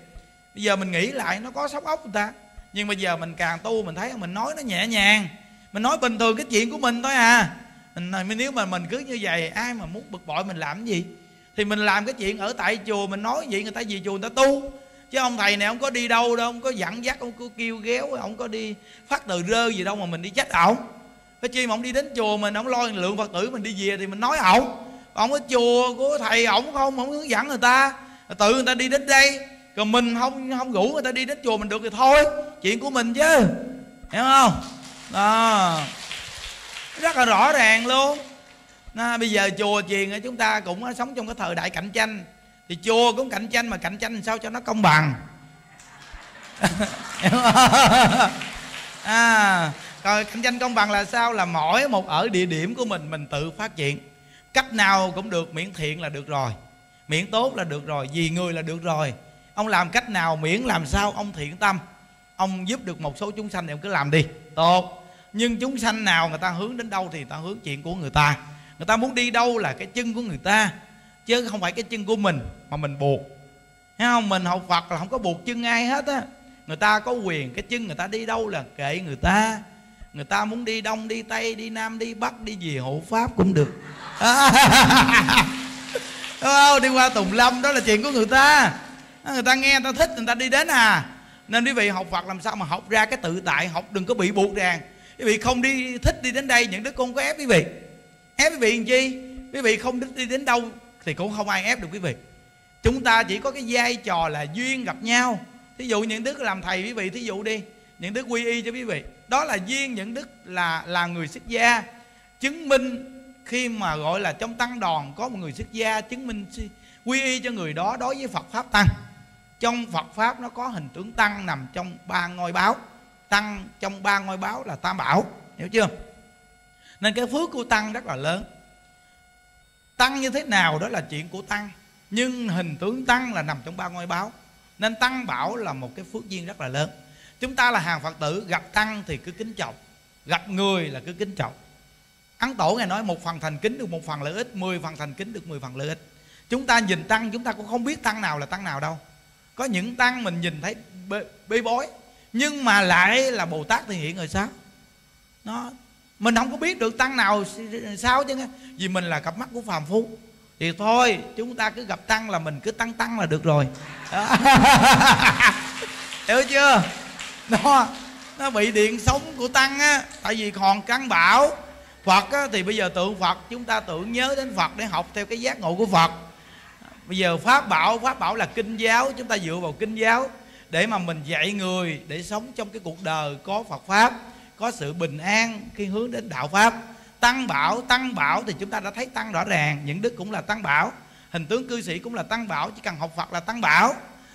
Bây giờ mình nghĩ lại, nó có sốc ốc người ta, nhưng bây giờ mình càng tu mình thấy mình nói nó nhẹ nhàng, mình nói bình thường cái chuyện của mình thôi à. Mình nếu mà mình cứ như vậy, ai mà muốn bực bội mình làm cái gì? Thì mình làm cái chuyện ở tại chùa, mình nói vậy người ta về chùa người ta tu. Chứ ông thầy này ông có đi đâu đâu ông có dặn dắt ông có kêu ghéo ông có đi phát từ rơ gì đâu mà mình đi trách ổng. Cái chi mà ông đi đến chùa mình, ông lo lượng phật tử mình đi về thì mình nói ổng ông ở chùa của thầy ổng không? Không hướng dẫn người ta. Tự người ta đi đến đây. Còn mình không không rủ người ta đi đến chùa mình được thì thôi. Chuyện của mình chứ. Hiểu không? Đó. Rất là rõ ràng luôn. À, bây giờ chùa chiền chúng ta cũng sống trong cái thời đại cạnh tranh. Thì chùa cũng cạnh tranh mà cạnh tranh sao cho nó công bằng? À còn cạnh tranh công bằng là sao? Là mỗi một ở địa điểm của mình mình tự phát triển cách nào cũng được, miễn thiện là được rồi. Miễn tốt là được rồi, vì người là được rồi. Ông làm cách nào, miễn làm sao, ông thiện tâm. Ông giúp được một số chúng sanh thì ông cứ làm đi. Tốt. Nhưng chúng sanh nào người ta hướng đến đâu thì người ta hướng chuyện của người ta. Người ta muốn đi đâu là cái chân của người ta, chứ không phải cái chân của mình mà mình buộc. Thấy không? Mình học phật là không có buộc chân ai hết á. Người ta có quyền, cái chân người ta đi đâu là kệ người ta. Người ta muốn đi đông, đi tây, đi nam, đi bắc, đi về hộ pháp cũng được. đúng không đi qua tùng lâm đó là chuyện của người ta. À, người ta nghe, người ta thích, người ta đi đến à. Nên quý vị học phật làm sao mà học ra cái tự tại học, đừng có bị buộc ràng. Quý vị không đi thích đi đến đây, những đứa con có ép quý vị. Ép quý vị làm chi? Quý vị không thích đi đến đâu thì cũng không ai ép được quý vị. Chúng ta chỉ có cái vai trò là duyên gặp nhau. Thí dụ những đức làm thầy quý vị, thí dụ đi, những đức quy y cho quý vị. Đó là duyên, những đức là là người xuất gia, chứng minh khi mà gọi là trong tăng đoàn có một người xuất gia chứng minh quy y cho người đó đối với Phật pháp tăng. Trong Phật pháp nó có hình tướng tăng nằm trong ba ngôi báo. Tăng trong ba ngôi báo là tam bảo, hiểu chưa? Nên cái phước của tăng rất là lớn. Tăng như thế nào đó là chuyện của tăng, nhưng hình tướng tăng là nằm trong ba ngôi báo. Nên tăng bảo là một cái phước duyên rất là lớn. Chúng ta là hàng phật tử, gặp tăng thì cứ kính trọng, gặp người là cứ kính trọng ấn tổ ngài nói một phần thành kính được một phần lợi ích mười phần thành kính được mười phần lợi ích. Chúng ta nhìn tăng chúng ta cũng không biết tăng nào là tăng nào đâu. Có những tăng mình nhìn thấy bê, bê bối nhưng mà lại là bồ tát thì hiện rồi sao? Nó mình không có biết được tăng nào sao chứ vì mình là cặp mắt của phàm phu. Thì thôi chúng ta cứ gặp tăng là mình cứ tăng tăng là được rồi. Hiểu chưa? Nó nó bị điện sống của tăng á tại vì còn căn bảo phật á, thì bây giờ tượng phật chúng ta tưởng nhớ đến phật để học theo cái giác ngộ của phật. Bây giờ pháp bảo pháp bảo là kinh giáo chúng ta dựa vào kinh giáo để mà mình dạy người để sống trong cái cuộc đời có phật pháp có sự bình an khi hướng đến đạo pháp. Tăng bảo tăng bảo thì chúng ta đã thấy tăng rõ ràng những đức cũng là tăng bảo hình tướng cư sĩ cũng là tăng bảo chỉ cần học phật là tăng bảo.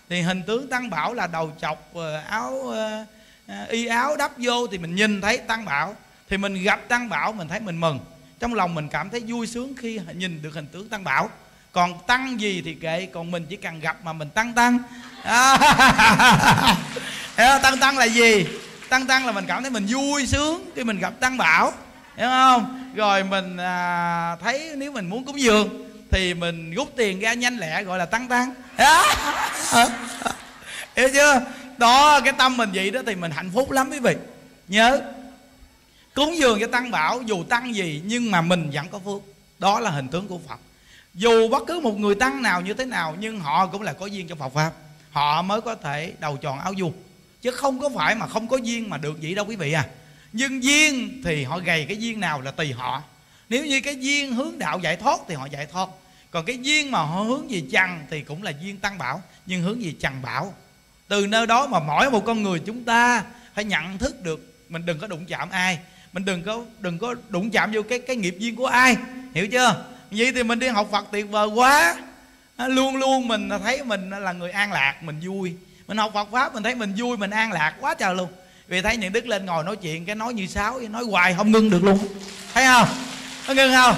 Thì hình tướng tăng bảo là đầu chọc ờ, áo ờ, ờ, y áo đắp vô thì mình nhìn thấy tăng bảo thì mình gặp tăng bảo mình thấy mình mừng. Trong lòng mình cảm thấy vui sướng khi nhìn được hình tướng tăng bảo. Còn tăng gì thì kệ còn mình chỉ cần gặp mà mình tăng tăng. À, tăng tăng là gì? Tăng tăng là mình cảm thấy mình vui sướng khi mình gặp tăng bảo. Hiểu không? Rồi mình à, thấy nếu mình muốn cúng dường thì mình rút tiền ra nhanh lẹ gọi là tăng tăng. Hiểu chưa? Đó cái tâm mình vậy đó thì mình hạnh phúc lắm quý vị. Nhớ cúng dường cho tăng bảo, dù tăng gì, nhưng mà mình vẫn có phước. Đó là hình tướng của phật. Dù bất cứ một người tăng nào như thế nào, nhưng họ cũng là có duyên trong phật pháp. Họ mới có thể đầu tròn áo du chứ không có phải mà không có duyên mà được vậy đâu, quý vị à. Nhưng duyên thì họ gầy, cái duyên nào là tùy họ. Nếu như cái duyên hướng đạo giải thoát thì họ giải thoát. Còn cái duyên mà họ hướng về trần thì cũng là duyên tăng bảo. Nhưng hướng về trần bảo, từ nơi đó mà mỗi một con người chúng ta phải nhận thức được, mình đừng có đụng chạm ai mình đừng có đừng có đụng chạm vô cái cái nghiệp duyên của ai, hiểu chưa? Vậy thì mình đi học phật tuyệt vời quá. À, luôn luôn mình thấy mình là người an lạc, mình vui. Mình học phật pháp, mình thấy mình vui, mình an lạc quá trời luôn. Vì thấy những đức lên ngồi nói chuyện, cái nói như sáo nói hoài không ngưng được luôn. Thấy không? Có ngưng không?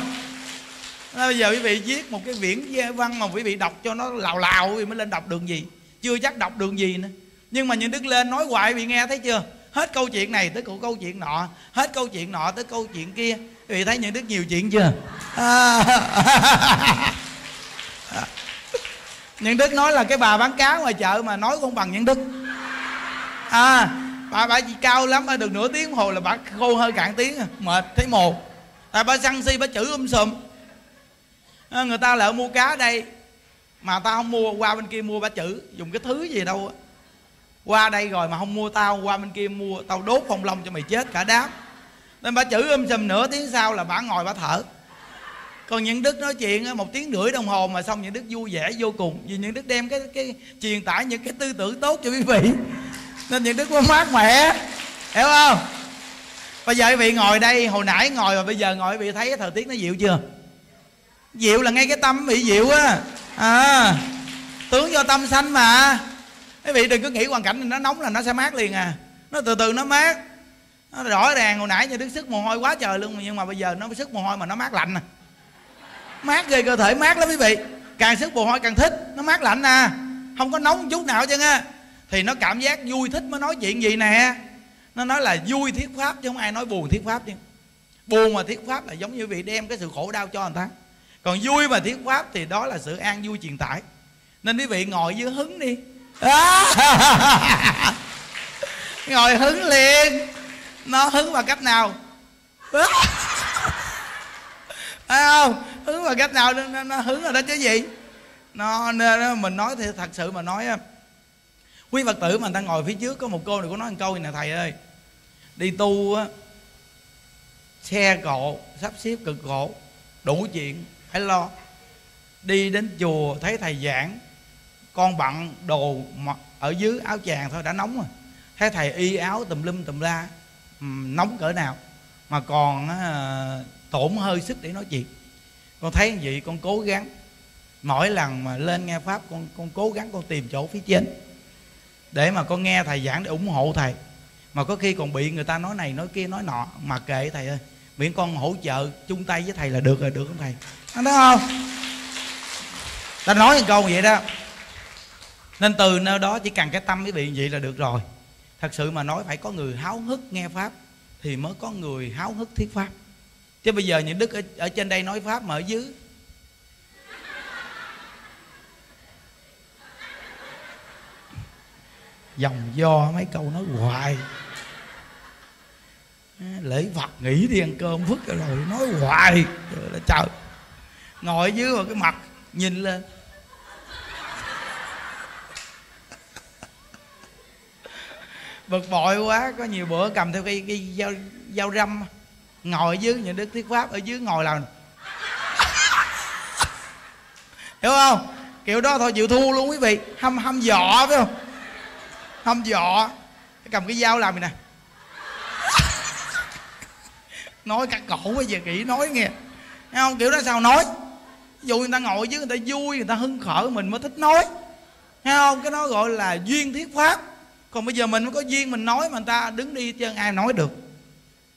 À, bây giờ quý vị viết một cái viễn văn mà quý vị đọc cho nó lào lào thì mới lên đọc đường gì. Chưa chắc đọc đường gì nữa. Nhưng mà những đức lên nói hoài bị nghe thấy chưa? Hết câu chuyện này tới câu chuyện nọ hết câu chuyện nọ tới câu chuyện kia. Quý vị thấy những đức nhiều chuyện chưa? À. những đức nói là cái bà bán cá ngoài chợ mà nói không bằng những đức à bà bà gì cao lắm được nửa tiếng hồ là bà khô hơi cạn tiếng mệt thấy mồ. Tại bà săn si bà chữ um sùm. À, người ta lại mua cá đây mà ta không mua qua bên kia mua bà chữ dùng cái thứ gì đâu qua đây rồi mà không mua tao, qua bên kia mua, tao đốt phong long cho mày chết cả đám. Nên bà chữ um sùm nửa tiếng sau là bà ngồi bà thở. Còn những đức nói chuyện một tiếng rưỡi đồng hồ mà xong những đức vui vẻ vô cùng. Vì những đức đem cái cái truyền tải những cái tư tưởng tốt cho quý vị. Nên những đức có mát mẻ. Hiểu không? Bây giờ quý vị ngồi đây, hồi nãy ngồi mà bây giờ ngồi quý vị thấy thời tiết nó dịu chưa? Dịu là ngay cái tâm bị dịu á. À tướng do tâm sanh mà quý vị đừng có nghĩ hoàn cảnh nó nóng là nó sẽ mát liền à. Nó từ từ nó mát. Nó rõ ràng, hồi nãy như đức sức mồ hôi quá trời luôn, nhưng mà bây giờ nó sức mồ hôi mà nó mát lạnh à. Mát ghê cơ thể, mát lắm quý vị. Càng sức mồ hôi càng thích, nó mát lạnh à. Không có nóng chút nào chứ nha. Thì nó cảm giác vui thích mới nói chuyện gì nè. Nó nói là vui thiết pháp chứ không ai nói buồn thiết pháp chứ. Buồn mà thiết pháp là giống như vị đem cái sự khổ đau cho người ta. Còn vui mà thiết pháp thì đó là sự an vui truyền tải. Nên quý vị ngồi dưới hứng đi à, ngồi hứng liền. Nó hứng bằng cách nào? Phải không? Hứng bằng cách nào? Nó, nó hứng rồi đó chứ gì? Nó, nó mình nói thì thật sự mà nói quý phật tử mà người ta ngồi phía trước có một cô này có nói một câu này nè thầy ơi đi tu á xe cộ sắp xếp cực khổ đủ chuyện phải lo. Đi đến chùa thấy thầy giảng con bận đồ ở dưới áo chàng thôi, đã nóng rồi. Thấy thầy y áo tùm lum tùm la nóng cỡ nào mà còn tổn hơi sức để nói chuyện. Con thấy vậy con cố gắng, mỗi lần mà lên nghe pháp con con cố gắng con tìm chỗ phía trên để mà con nghe thầy giảng để ủng hộ thầy. Mà có khi còn bị người ta nói này nói kia nói nọ, mà kệ thầy ơi, miễn con hỗ trợ chung tay với thầy là được rồi, được không thầy? Anh thấy không? Ta nói một câu vậy đó nên từ nơi đó chỉ cần cái tâm quý vị vậy là được rồi. Thật sự mà nói phải có người háo hức nghe pháp thì mới có người háo hức thuyết pháp. Chứ bây giờ những đức ở, ở trên đây nói pháp mà ở dưới. Dòng do mấy câu nói hoài. Lễ phật nghỉ đi ăn cơm phức rồi nói hoài. Rồi trời. Ngồi dưới mà cái mặt nhìn lên. Bực bội quá có nhiều bữa cầm theo cái, cái dao, dao răm ngồi dưới những đức thuyết pháp ở dưới ngồi làm. Hiểu không? Kiểu đó thôi chịu thua luôn quý vị. Hâm hâm dọ phải không? Hâm dọ cầm cái dao làm gì nè? Nói cắt cổ bây giờ kỹ nói nghe. Thấy không? Kiểu đó sao nói? Ví dụ người ta ngồi dưới người ta vui người ta hưng khởi mình mới thích nói. Thấy không? Cái đó gọi là duyên thiết pháp còn bây giờ mình mới có duyên mình nói mà người ta đứng đi chân ai nói được.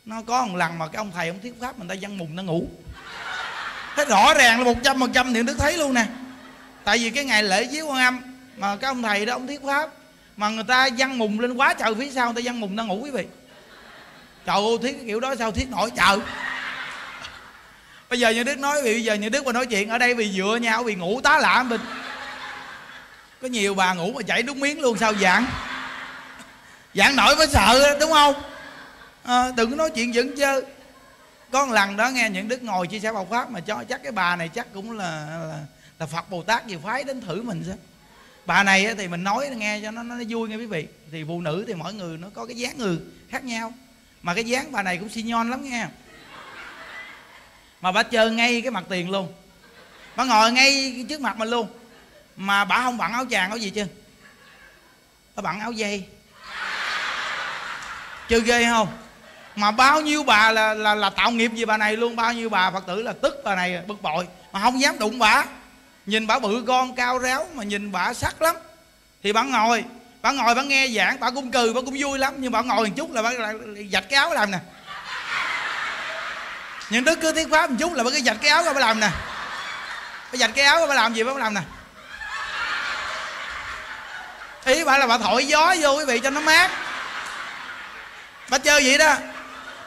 Nó có một lần mà cái ông thầy ông thuyết pháp mình ta văn mùng nó ngủ. Thế rõ ràng là một trăm phần trăm niệm đức thấy luôn nè. Tại vì cái ngày lễ viếng quan âm mà cái ông thầy đó ông thuyết pháp mà người ta văn mùng lên quá trời phía sau người ta văn mùng nó ngủ quý vị. Trời ơi thiết cái kiểu đó sao thiết nổi trời. Bây giờ như đức nói, bây giờ như đức mà nói chuyện ở đây vì dựa nhau vì ngủ tá lạ mình có nhiều bà ngủ mà chảy nước miếng luôn, sao dạng giảng nổi mới sợ đúng không? À, đừng có nói chuyện dẫn chơi có một lần đó nghe những đức ngồi chia sẻ bào pháp mà cho chắc cái bà này chắc cũng là là, là phật bồ tát gì phái đến thử mình sao? Bà này thì mình nói nghe cho nó nó vui nghe quý vị. Thì phụ nữ thì mỗi người nó có cái dáng người khác nhau. Mà cái dáng bà này cũng xi nhon lắm nghe. Mà bà chơi ngay cái mặt tiền luôn. Bà ngồi ngay trước mặt mình luôn. Mà bà không bận áo chàng áo gì chứ bà bận áo dây chơi ghê không? Mà bao nhiêu bà là là là tạo nghiệp gì bà này luôn. Bao nhiêu bà phật tử là tức bà này, bực bội. Mà không dám đụng bà. Nhìn bà bự con cao réo mà nhìn bà sắc lắm. Thì bà ngồi. Bà ngồi bà nghe giảng, bà cũng cười, bà cũng vui lắm. Nhưng bà ngồi một chút là bà dạch cái áo làm nè. Những đức cứ thuyết pháp một chút là bà cứ dạch cái áo ra bà làm nè. Bà dạch cái áo bà làm gì bà làm nè. Ý bà là bà thổi gió vô quý vị cho nó mát bà chơi vậy đó.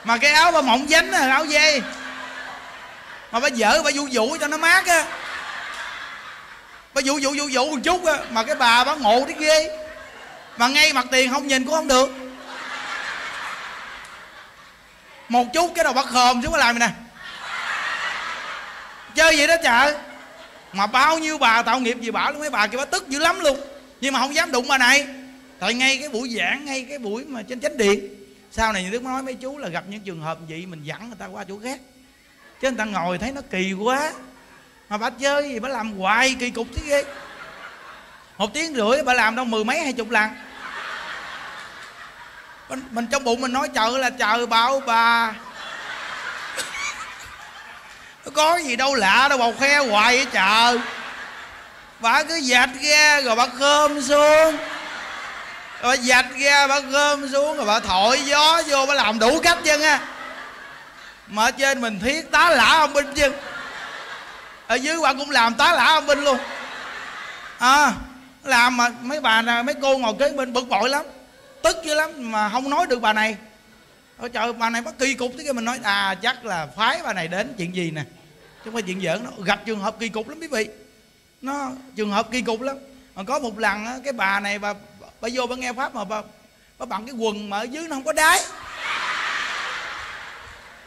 Mà cái áo bà mỏng dánh là áo dê. Mà bà dở, bà vụ vụ cho nó mát á. Bà vụ vụ vụ vụ một chút á mà cái bà bà ngộ cái ghê. Mà ngay mặt tiền không nhìn cũng không được. Một chút cái đầu bắt khòm xuống bà làm nè. Chơi vậy đó trời mà bao nhiêu bà tạo nghiệp gì bảo mấy bà kia bà tức dữ lắm luôn. Nhưng mà không dám đụng bà này. Tại ngay cái buổi giảng ngay cái buổi mà trên chánh điện sau này đức nói mấy chú là gặp những trường hợp vậy mình dẫn người ta qua chỗ khác. Chứ người ta ngồi thấy nó kỳ quá. Mà bà chơi gì bà làm hoài kỳ cục thế ghê. Một tiếng rưỡi bà làm đâu mười mấy hai chục lần. Mình, mình trong bụng mình nói chờ là chờ bảo bà. Có gì đâu lạ đâu bầu khe hoài vậy chờ bà cứ dạch ra rồi bà khơm xuống bà dạch ra bà gom xuống rồi bà thổi gió vô bà làm đủ cách chân á mà ở trên mình thiết tá lả ông binh chứ. Ở dưới bà cũng làm tá lả ông binh luôn. À làm mà mấy bà này, mấy cô ngồi kế bên bực bội lắm. Tức dữ lắm mà không nói được bà này. Ôi trời bà này bất kỳ cục thế kia mình nói à chắc là phái bà này đến chuyện gì nè. Chứ không phải chuyện giỡn nó gặp trường hợp kỳ cục lắm quý vị. Nó trường hợp kỳ cục lắm. Mà có một lần á, cái bà này bà bà vô bà nghe pháp mà bà bà bằng cái quần mà ở dưới nó không có đáy.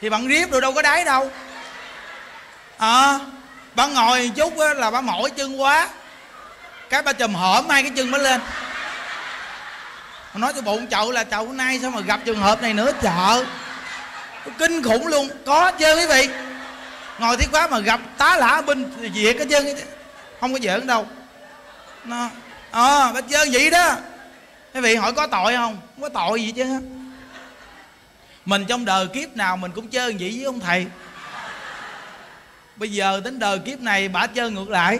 Thì bạn riếp rồi đâu có đáy đâu. Ờ à, bà ngồi chút á, là bà mỏi chân quá. Cái bà chùm hởm hai cái chân mới lên. Mà nói cho bụng chậu là chậu nay sao mà gặp trường hợp này nữa chợ. Kinh khủng luôn. Có chưa quý vị. Ngồi thiết quá mà gặp tá lả bên diệt cái hết trơn không có giỡn đâu. Nó ờ à, bà chơi vậy đó quý vị hỏi có tội không? Không có tội gì chứ. Mình trong đời kiếp nào mình cũng chơi vậy với ông thầy. Bây giờ đến đời kiếp này bả chơi ngược lại.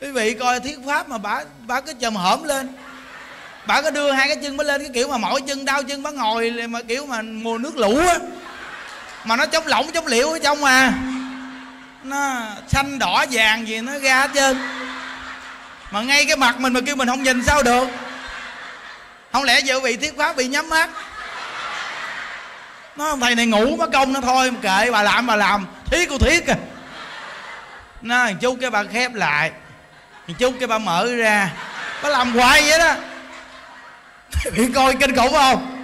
Quý vị coi thiết pháp mà bả bả cứ chầm hổm lên. Bà có đưa hai cái chân mới lên cái kiểu mà mỗi chân đau chân bà ngồi mà kiểu mà mùa nước lũ á. Mà nó chống lỏng chống liệu ở trong mà nó xanh đỏ vàng gì nó ra hết trơn mà ngay cái mặt mình mà kêu mình không nhìn sao được. Không lẽ giờ bị thiết pháp bị nhắm mắt? Nó, thầy này ngủ mất công, nó thôi, kệ, bà làm bà làm. Thiết cô thiết à. Nó chút cái bà khép lại. Chút cái bà mở ra. Bà làm hoài vậy đó. Bị coi kinh khủng không?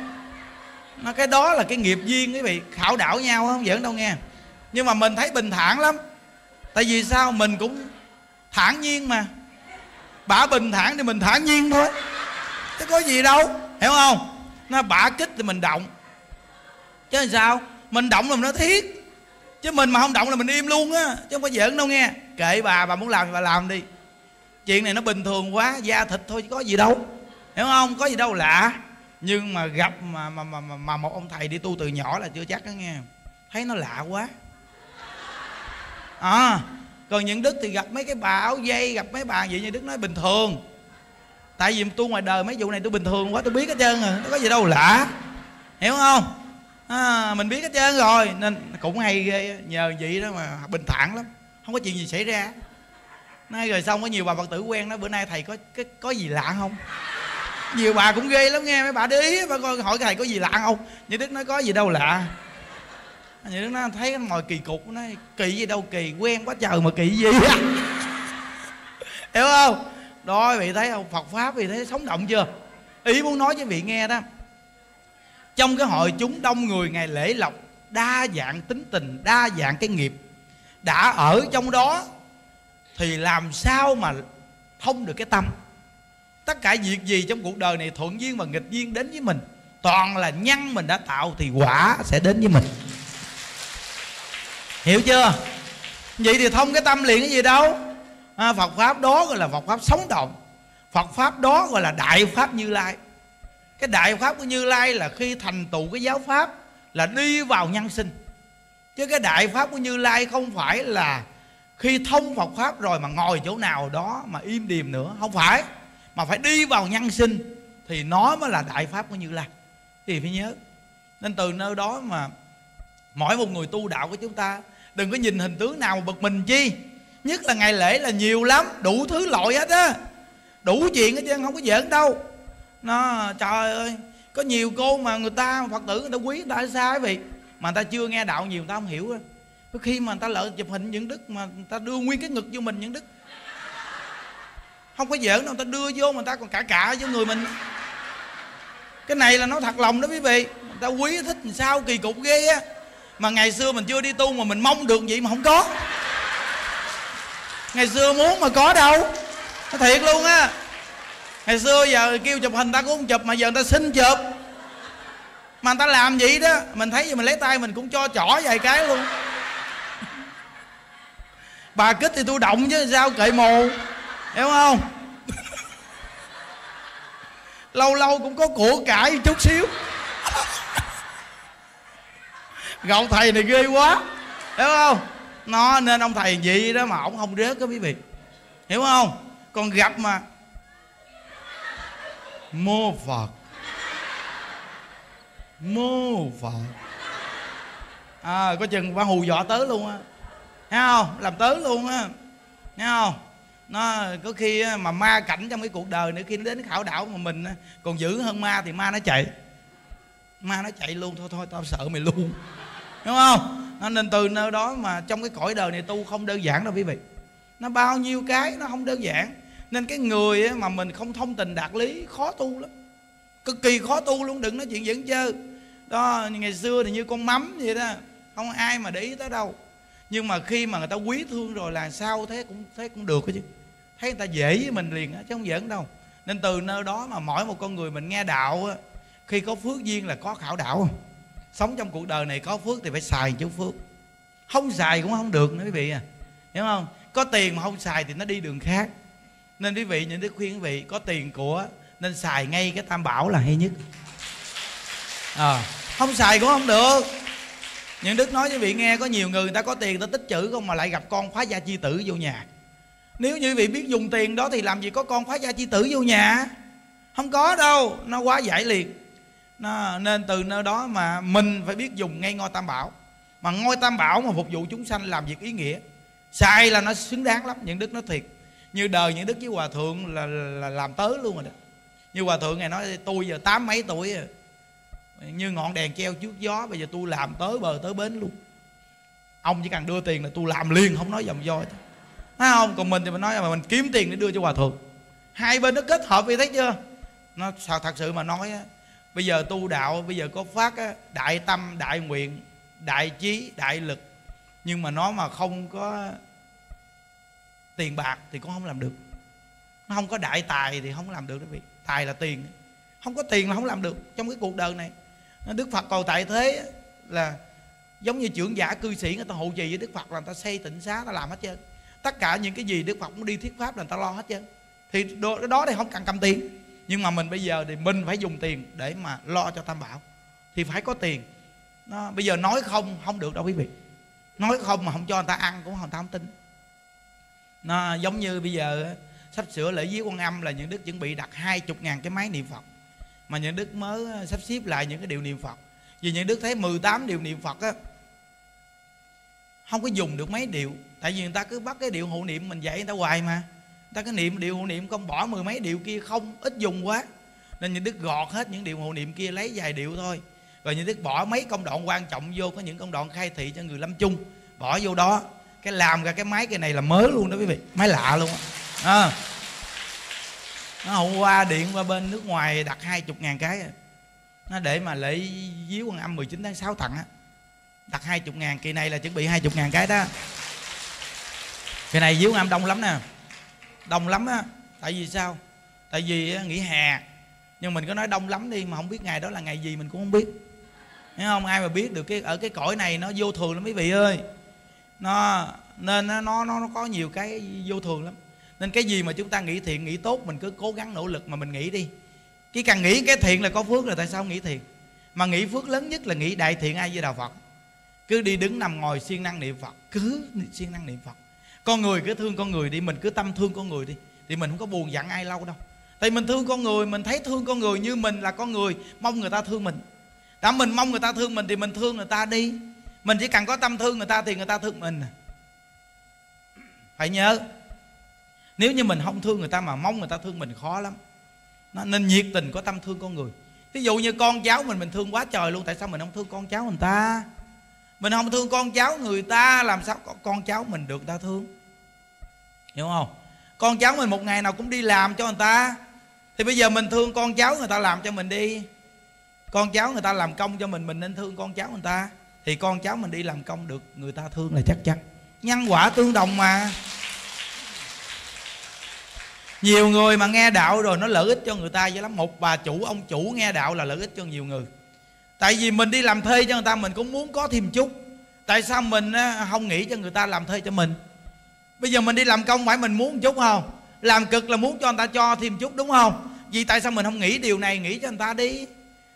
Nó, cái đó là cái nghiệp duyên, quý vị. Khảo đảo nhau không giỡn đâu nghe. Nhưng mà mình thấy bình thản lắm. Tại vì sao? Mình cũng thản nhiên mà bả bình thản thì mình thản nhiên thôi. Chứ có gì đâu hiểu không? Nó bả kích thì mình động. Chứ làm sao? Mình động là mình nó thiết chứ mình mà không động là mình im luôn á chứ không có giỡn đâu nghe. Kệ bà bà muốn làm thì bà làm đi. Chuyện này nó bình thường quá da thịt thôi chứ có gì đâu. Hiểu không? Có gì đâu lạ. Nhưng mà gặp mà mà mà mà, một ông thầy đi tu từ nhỏ là chưa chắc đó nghe. Thấy nó lạ quá. À còn những đức thì gặp mấy cái bà áo dây gặp mấy bà vậy như đức nói bình thường. Tại vì tôi ngoài đời mấy vụ này tôi bình thường quá tôi biết hết trơn rồi nó có gì đâu lạ. Hiểu không? À, mình biết hết trơn rồi nên cũng hay ghê nhờ vậy đó mà bình thản lắm không có chuyện gì xảy ra. Nay rồi xong có nhiều bà phật tử quen đó bữa nay thầy có có, có gì lạ không? Nhiều bà cũng ghê lắm nghe mấy bà để ý bà coi hỏi thầy có gì lạ không? Như đức nói có gì đâu lạ như đức nó thấy ngồi kỳ cục nói, kỳ gì đâu, kỳ quen quá trời mà kỳ gì á hiểu không? Đó vị thấy không? Phật pháp vị thấy sống động chưa? Ý muốn nói với vị nghe đó, trong cái hội chúng đông người ngày lễ lộc, đa dạng tính tình, đa dạng cái nghiệp, đã ở trong đó thì làm sao mà thông được cái tâm? Tất cả việc gì trong cuộc đời này thuận duyên và nghịch duyên đến với mình, toàn là nhân mình đã tạo thì quả sẽ đến với mình hiểu chưa? Vậy thì thông cái tâm liền cái gì đâu? À, phật pháp đó gọi là phật pháp sống động. Phật pháp đó gọi là đại pháp như lai. Cái đại pháp của như lai là khi thành tựu cái giáo pháp là đi vào nhân sinh. Chứ cái đại pháp của như lai không phải là khi thông Phật pháp rồi mà ngồi chỗ nào đó mà im điềm nữa. Không phải. Mà phải đi vào nhân sinh thì nó mới là đại pháp của như lai. Thì phải nhớ. Nên từ nơi đó mà mỗi một người tu đạo của chúng ta đừng có nhìn hình tướng nào mà bực mình chi. Nhất là ngày lễ là nhiều lắm, đủ thứ loại hết á. Đủ chuyện hết chứ, không có giỡn đâu. Nó, trời ơi, có nhiều cô mà người ta, phật tử người ta quý, người ta sao quý vị mà người ta chưa nghe đạo nhiều, người ta không hiểu á. Có khi mà người ta lợi chụp hình những đức mà người ta đưa nguyên cái ngực vô mình những đức. Không có giỡn đâu, người ta đưa vô mà người ta còn cả cả vô người mình. Cái này là nó thật lòng đó quý vị. Người ta quý, thích làm sao kỳ cục ghê á mà ngày xưa mình chưa đi tu mà mình mong được vậy mà không có. Ngày xưa muốn mà có đâu. Nó thiệt luôn á. Ngày xưa giờ kêu chụp hình ta cũng không chụp mà giờ người ta xin chụp. Mà người ta làm vậy đó, mình thấy gì mình lấy tay mình cũng cho chỏ vài cái luôn. Bà kích thì tôi động chứ, sao kệ mồ. Hiểu không? Lâu lâu cũng có của cải chút xíu gậu thầy này ghê quá. Hiểu không? Nó nên ông thầy vậy đó mà ông không rớt đó quý vị. Hiểu không? Còn gặp mà. Mô phật. Mô phật. À, có chừng ba hù dọa tới luôn á. Thấy không? Làm tới luôn á. Thấy không? Nó có khi mà ma cảnh trong cái cuộc đời nữa khi nó đến khảo đảo mà mình còn dữ hơn ma thì ma nó chạy. Ma nó chạy luôn. Thôi thôi tao sợ mày luôn đúng không? Nên từ nơi đó mà trong cái cõi đời này tu không đơn giản đâu quý vị. Nó bao nhiêu cái nó không đơn giản. Nên cái người mà mình không thông tình đạt lý, khó tu lắm. Cực kỳ khó tu luôn, đừng nói chuyện dẫn chơi đó, ngày xưa thì như con mắm vậy đó, không ai mà để ý tới đâu. Nhưng mà khi mà người ta quý thương rồi là sao thế cũng thế cũng được chứ. Thấy người ta dễ với mình liền chứ không giỡn đâu. Nên từ nơi đó mà mỗi một con người mình nghe đạo khi có phước duyên là có khảo đạo. không sống trong cuộc đời này có phước thì phải xài chút phước. Không xài cũng không được nữa quý vị à. Hiểu không? Có tiền mà không xài thì nó đi đường khác. Nên quý vị những đức khuyên quý vị có tiền của nên xài ngay cái tam bảo là hay nhất. À, không xài cũng không được. Những đức nói với vị nghe có nhiều người người ta có tiền người ta tích chữ không mà lại gặp con phá gia chi tử vô nhà. Nếu như vị biết dùng tiền đó thì làm gì có con phá gia chi tử vô nhà? Không có đâu nó quá giải liền nó, nên từ nơi đó mà mình phải biết dùng ngay ngôi tam bảo. Mà ngôi tam bảo mà phục vụ chúng sanh làm việc ý nghĩa sai là nó xứng đáng lắm những đức nó thiệt. Như đời những đức với hòa thượng là, là làm tới luôn rồi đó. Như hòa thượng này nói tôi giờ tám mấy tuổi rồi như ngọn đèn treo trước gió bây giờ tôi làm tới bờ tới bến luôn. Ông chỉ cần đưa tiền là tôi làm liền không nói dòng voi thấy không? Còn mình thì mình nói là mình kiếm tiền để đưa cho hòa thượng. Hai bên nó kết hợp vậy thấy chưa? Nó thật sự mà nói á bây giờ tu đạo bây giờ có phát á, đại tâm đại nguyện đại trí đại lực. Nhưng mà nó mà không có tiền bạc thì cũng không làm được. Nó không có đại tài thì không làm được đó vị. Tài là tiền. Không có tiền là không làm được trong cái cuộc đời này. Đức phật còn tại thế là giống như trưởng giả cư sĩ người ta hộ trì với đức phật là người ta xây tịnh xá ta làm hết trơn. Tất cả những cái gì đức phật muốn đi thuyết pháp là người ta lo hết trơn. Thì đó, đó thì không cần cầm tiền nhưng mà mình bây giờ thì mình phải dùng tiền để mà lo cho tam bảo. Thì phải có tiền. Nó, bây giờ nói không không được đâu quý vị. Nói không mà không cho người ta ăn cũng người ta không tin. Nó, giống như bây giờ sắp sửa lễ viếng quan âm là những đức chuẩn bị đặt hai chục ngàn cái máy niệm phật. Mà những đức mới ờ, sắp xếp lại những cái điều niệm phật. Vì những đức thấy 18 điều niệm phật á, không có dùng được mấy điều tại vì người ta cứ bắt cái điệu hộ niệm mình dạy người ta hoài mà ta cứ niệm điệu hộ niệm không bỏ mười mấy điệu kia không, ít dùng quá. Nên những đức gọt hết những điệu hộ niệm kia, lấy vài điệu thôi. Rồi những đức bỏ mấy công đoạn quan trọng vô, có những công đoạn khai thị cho người lâm chung. Bỏ vô đó. Cái làm ra cái máy cái này là mới luôn đó quý vị. Máy lạ luôn á. À. nó hôm qua điện qua bên nước ngoài đặt hai chục ngàn cái à. nó để mà lễ díu quan âm 19 tháng 6 tặng á. Đặt hai chục ngàn, kỳ này là chuẩn bị hai chục ngàn cái đó. Kỳ này díu âm đông lắm nè đông lắm á. Tại vì sao? Tại vì nghỉ hè. Nhưng mình có nói đông lắm đi mà không biết ngày đó là ngày gì mình cũng không biết. Thấy không? Ai mà biết được cái, ở cái cõi này nó vô thường lắm mấy vị ơi. Nó, nên nó nó nó có nhiều cái vô thường lắm. Nên cái gì mà chúng ta nghĩ thiện, nghĩ tốt, mình cứ cố gắng nỗ lực mà mình nghĩ đi. Cái càng nghĩ cái thiện là có phước rồi, tại sao nghĩ thiện? Mà nghĩ phước lớn nhất là nghĩ đại thiện ai với đạo phật. Cứ đi đứng nằm ngồi siêng năng niệm phật. Cứ siêng năng niệm phật con người cứ thương con người đi, mình cứ tâm thương con người đi, thì mình không có buồn giận ai lâu đâu. Tại mình thương con người, mình thấy thương con người như mình là con người, mong người ta thương mình. Đã mình mong người ta thương mình thì mình thương người ta đi. Mình chỉ cần có tâm thương người ta thì người ta thương mình. Phải nhớ, nếu như mình không thương người ta mà mong người ta thương mình khó lắm. Nó nên nhiệt tình có tâm thương con người. Ví dụ như con cháu mình mình thương quá trời luôn, tại sao mình không thương con cháu người ta? Mình không thương con cháu người ta, làm sao con cháu mình được người ta thương? Hiểu không? Con cháu mình một ngày nào cũng đi làm cho người ta. Thì bây giờ mình thương con cháu người ta làm cho mình đi. Con cháu người ta làm công cho mình mình nên thương con cháu người ta. Thì con cháu mình đi làm công được, người ta thương là chắc chắn. Nhân quả tương đồng mà. Nhiều người mà nghe đạo rồi nó lợi ích cho người ta dữ lắm. Một bà chủ, ông chủ nghe đạo là lợi ích cho nhiều người. Tại vì mình đi làm thuê cho người ta, mình cũng muốn có thêm chút. Tại sao mình à, không nghĩ cho người ta làm thuê cho mình? Bây giờ mình đi làm công phải mình muốn một chút không? Làm cực là muốn cho người ta cho thêm chút đúng không? Vì tại sao mình không nghĩ điều này? Nghĩ cho người ta đi.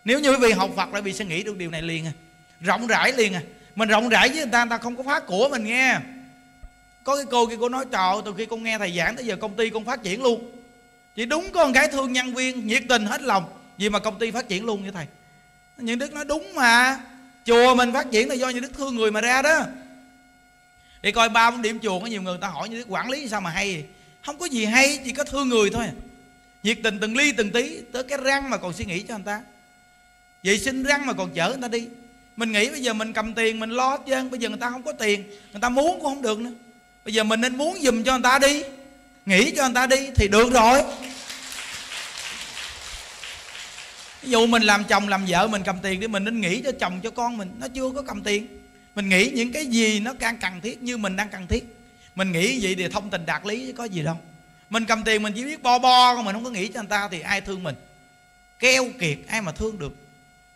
Nếu như quý vị học phật là vì sẽ nghĩ được điều này liền à. Rộng rãi liền à. Mình rộng rãi với người ta người ta không có phá của mình nghe. Có cái cô kia cô nói, trời từ khi con nghe thầy giảng tới giờ công ty con phát triển luôn. Chỉ đúng có một cái thương nhân viên nhiệt tình hết lòng vì mà công ty phát triển luôn như thầy. Những đức nói, đúng mà. Chùa mình phát triển là do những đức thương người mà ra đó thì coi ba bốn điểm chùa có nhiều người ta hỏi như thế, quản lý sao mà hay? Không có gì hay, chỉ có thương người thôi. Nhiệt tình từng ly từng tí, tới cái răng mà còn suy nghĩ cho người ta. Vệ sinh răng mà còn chở người ta đi. Mình nghĩ bây giờ mình cầm tiền, mình lo hết trơn, bây giờ người ta không có tiền, người ta muốn cũng không được nữa. Bây giờ mình nên muốn dùm cho người ta đi. Nghĩ cho người ta đi thì được rồi. Ví dụ mình làm chồng làm vợ, mình cầm tiền đi mình nên nghĩ cho chồng cho con mình. Nó chưa có cầm tiền mình nghĩ những cái gì nó càng cần thiết như mình đang cần thiết. Mình nghĩ vậy thì thông tình đạt lý chứ có gì đâu. Mình cầm tiền mình chỉ biết bo bo mình không có nghĩ cho người ta thì ai thương mình? Keo kiệt, ai mà thương được?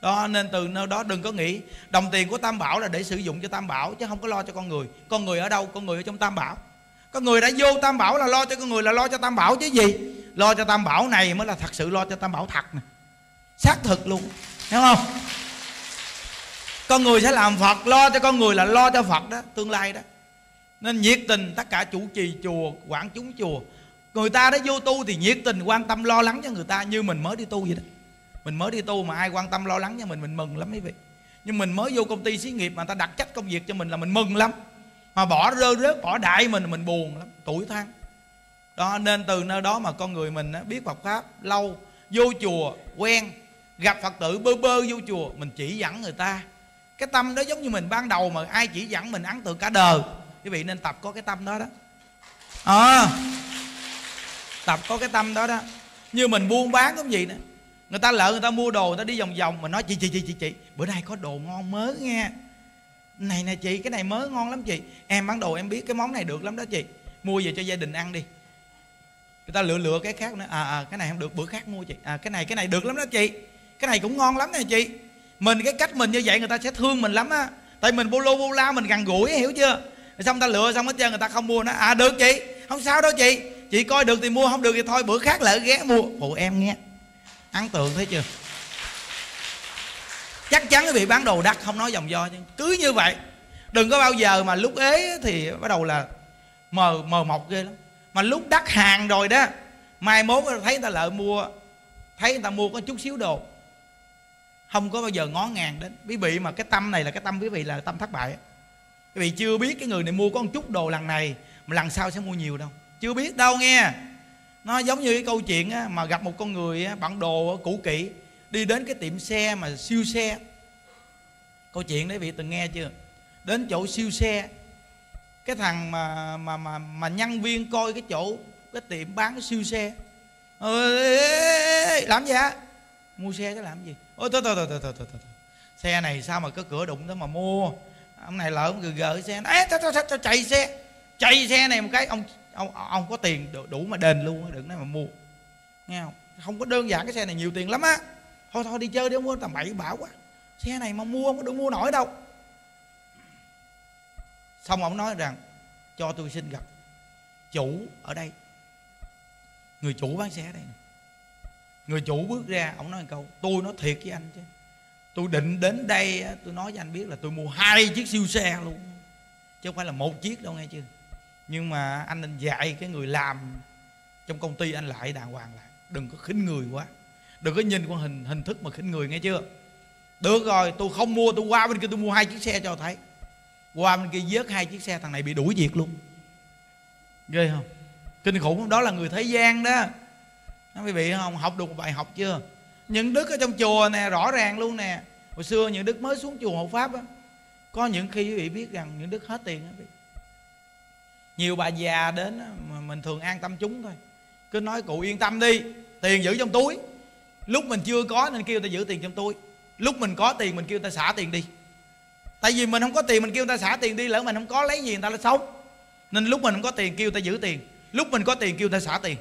Đó, nên từ nơi đó đừng có nghĩ. Đồng tiền của tam bảo là để sử dụng cho tam bảo, chứ không có lo cho con người. Con người ở đâu? Con người ở trong tam bảo. Con người đã vô tam bảo là lo cho con người, là lo cho tam bảo chứ gì? Lo cho tam bảo này mới là thật sự lo cho tam bảo thật nè. Xác thực luôn, hiểu không? Con người sẽ làm phật, lo cho con người là lo cho phật đó, tương lai đó. Nên nhiệt tình tất cả chủ trì chùa, quản chúng chùa. Người ta đã vô tu thì nhiệt tình, quan tâm, lo lắng cho người ta như mình mới đi tu vậy đó. Mình mới đi tu mà ai quan tâm, lo lắng cho mình mình mừng lắm mấy vị. Nhưng mình mới vô công ty xí nghiệp mà người ta đặt trách công việc cho mình là mình mừng lắm. Mà bỏ rơ rớt, bỏ đại mình mình buồn lắm, tuổi than đó, nên từ nơi đó mà con người mình biết Phật pháp lâu, vô chùa, quen, gặp Phật tử bơ bơ vô chùa, mình chỉ dẫn người ta cái tâm đó giống như mình ban đầu mà ai chỉ dẫn mình ấn tượng cả đời. Quý vị nên tập có cái tâm đó đó. À, tập có cái tâm đó đó. Như mình buôn bán cũng gì nữa người ta lỡ người ta mua đồ người ta đi vòng vòng mà nói chị chị chị chị chị bữa nay có đồ ngon mới nghe. Này nè chị cái này mới ngon lắm chị. Em bán đồ em biết cái món này được lắm đó chị. Mua về cho gia đình ăn đi. Người ta lựa lựa cái khác nữa. À, à cái này không được bữa khác mua chị. À cái này cái này được lắm đó chị. Cái này cũng ngon lắm nè chị mình cái cách mình như vậy người ta sẽ thương mình lắm á. Tại mình bô lô bô la, mình gần gũi, hiểu chưa? Xong ta lựa xong hết trơn, người ta không mua nó à được chị. Không sao đâu chị. Chị coi được thì mua, không được thì thôi. Bữa khác lỡ ghé mua. Phụ em nghe. Ấn tượng thấy chưa? Chắc chắn quý bị bán đồ đắt, không nói dòng do chứ. Cứ như vậy. Đừng có bao giờ mà lúc ế thì bắt đầu là mờ mờ mọc ghê lắm. Mà lúc đắt hàng rồi đó, mai mốt thấy người ta lợi mua, thấy người ta mua có chút xíu đồ không có bao giờ ngó ngàng đến. Quý vị mà cái tâm này là cái tâm quý vị là tâm thất bại. Quý vị chưa biết cái người này mua có một chút đồ lần này mà lần sau sẽ mua nhiều đâu. Chưa biết đâu nghe. Nó giống như cái câu chuyện á, mà gặp một con người á, bản đồ cũ kỹ đi đến cái tiệm xe mà siêu xe. Câu chuyện đấy vị từng nghe chưa? Đến chỗ siêu xe cái thằng mà mà mà mà nhân viên coi cái chỗ cái tiệm bán cái siêu xe. Ơi làm gì hả mua xe cái làm gì? Ôi thôi thôi thôi thôi thôi thôi thôi. Xe này sao mà có cửa đụng đó mà mua? Ông này lỡ ông gỡ xe ấy thôi, thôi, thôi, chạy xe. Chạy xe này một cái ông ông ông có tiền đủ, đủ mà đền luôn đừng nói mà mua. Nghe không? Không có đơn giản cái xe này nhiều tiền lắm á. Thôi thôi đi chơi đi ông mua tầm bậy bảo quá. Xe này mà mua không có được mua nổi đâu. Xong ông nói rằng cho tôi xin gặp chủ ở đây. Người chủ bán xe ở đây này người chủ bước ra, ông nói một câu, tôi nói thiệt với anh chứ. Tôi định đến đây tôi nói cho anh biết là tôi mua hai chiếc siêu xe luôn. Chứ không phải là một chiếc đâu nghe chưa? Nhưng mà anh nên dạy cái người làm trong công ty anh lại đàng hoàng lại. Đừng có khinh người quá. Đừng có nhìn qua hình hình thức mà khinh người nghe chưa? Được rồi, tôi không mua, tôi qua bên kia tôi mua hai chiếc xe cho thấy. Qua bên kia vớt hai chiếc xe, thằng này bị đuổi việc luôn. Ghê không? Kinh khủng không? Đó là người thế gian đó nó quý vị không? Học được một bài học chưa? Những đức ở trong chùa nè, rõ ràng luôn nè. Hồi xưa những đức mới xuống chùa hộ pháp á, có những khi quý vị biết rằng những đức hết tiền á nhiều bà già đến mà mình thường an tâm chúng thôi. Cứ nói, cụ yên tâm đi, tiền giữ trong túi. Lúc mình chưa có nên kêu ta giữ tiền trong túi. Lúc mình có tiền mình kêu ta xả tiền đi. Tại vì mình không có tiền mình kêu ta xả tiền đi, lỡ mình không có lấy gì người ta là sống. Nên lúc mình không có tiền kêu ta giữ tiền. Lúc mình có tiền kêu ta xả tiền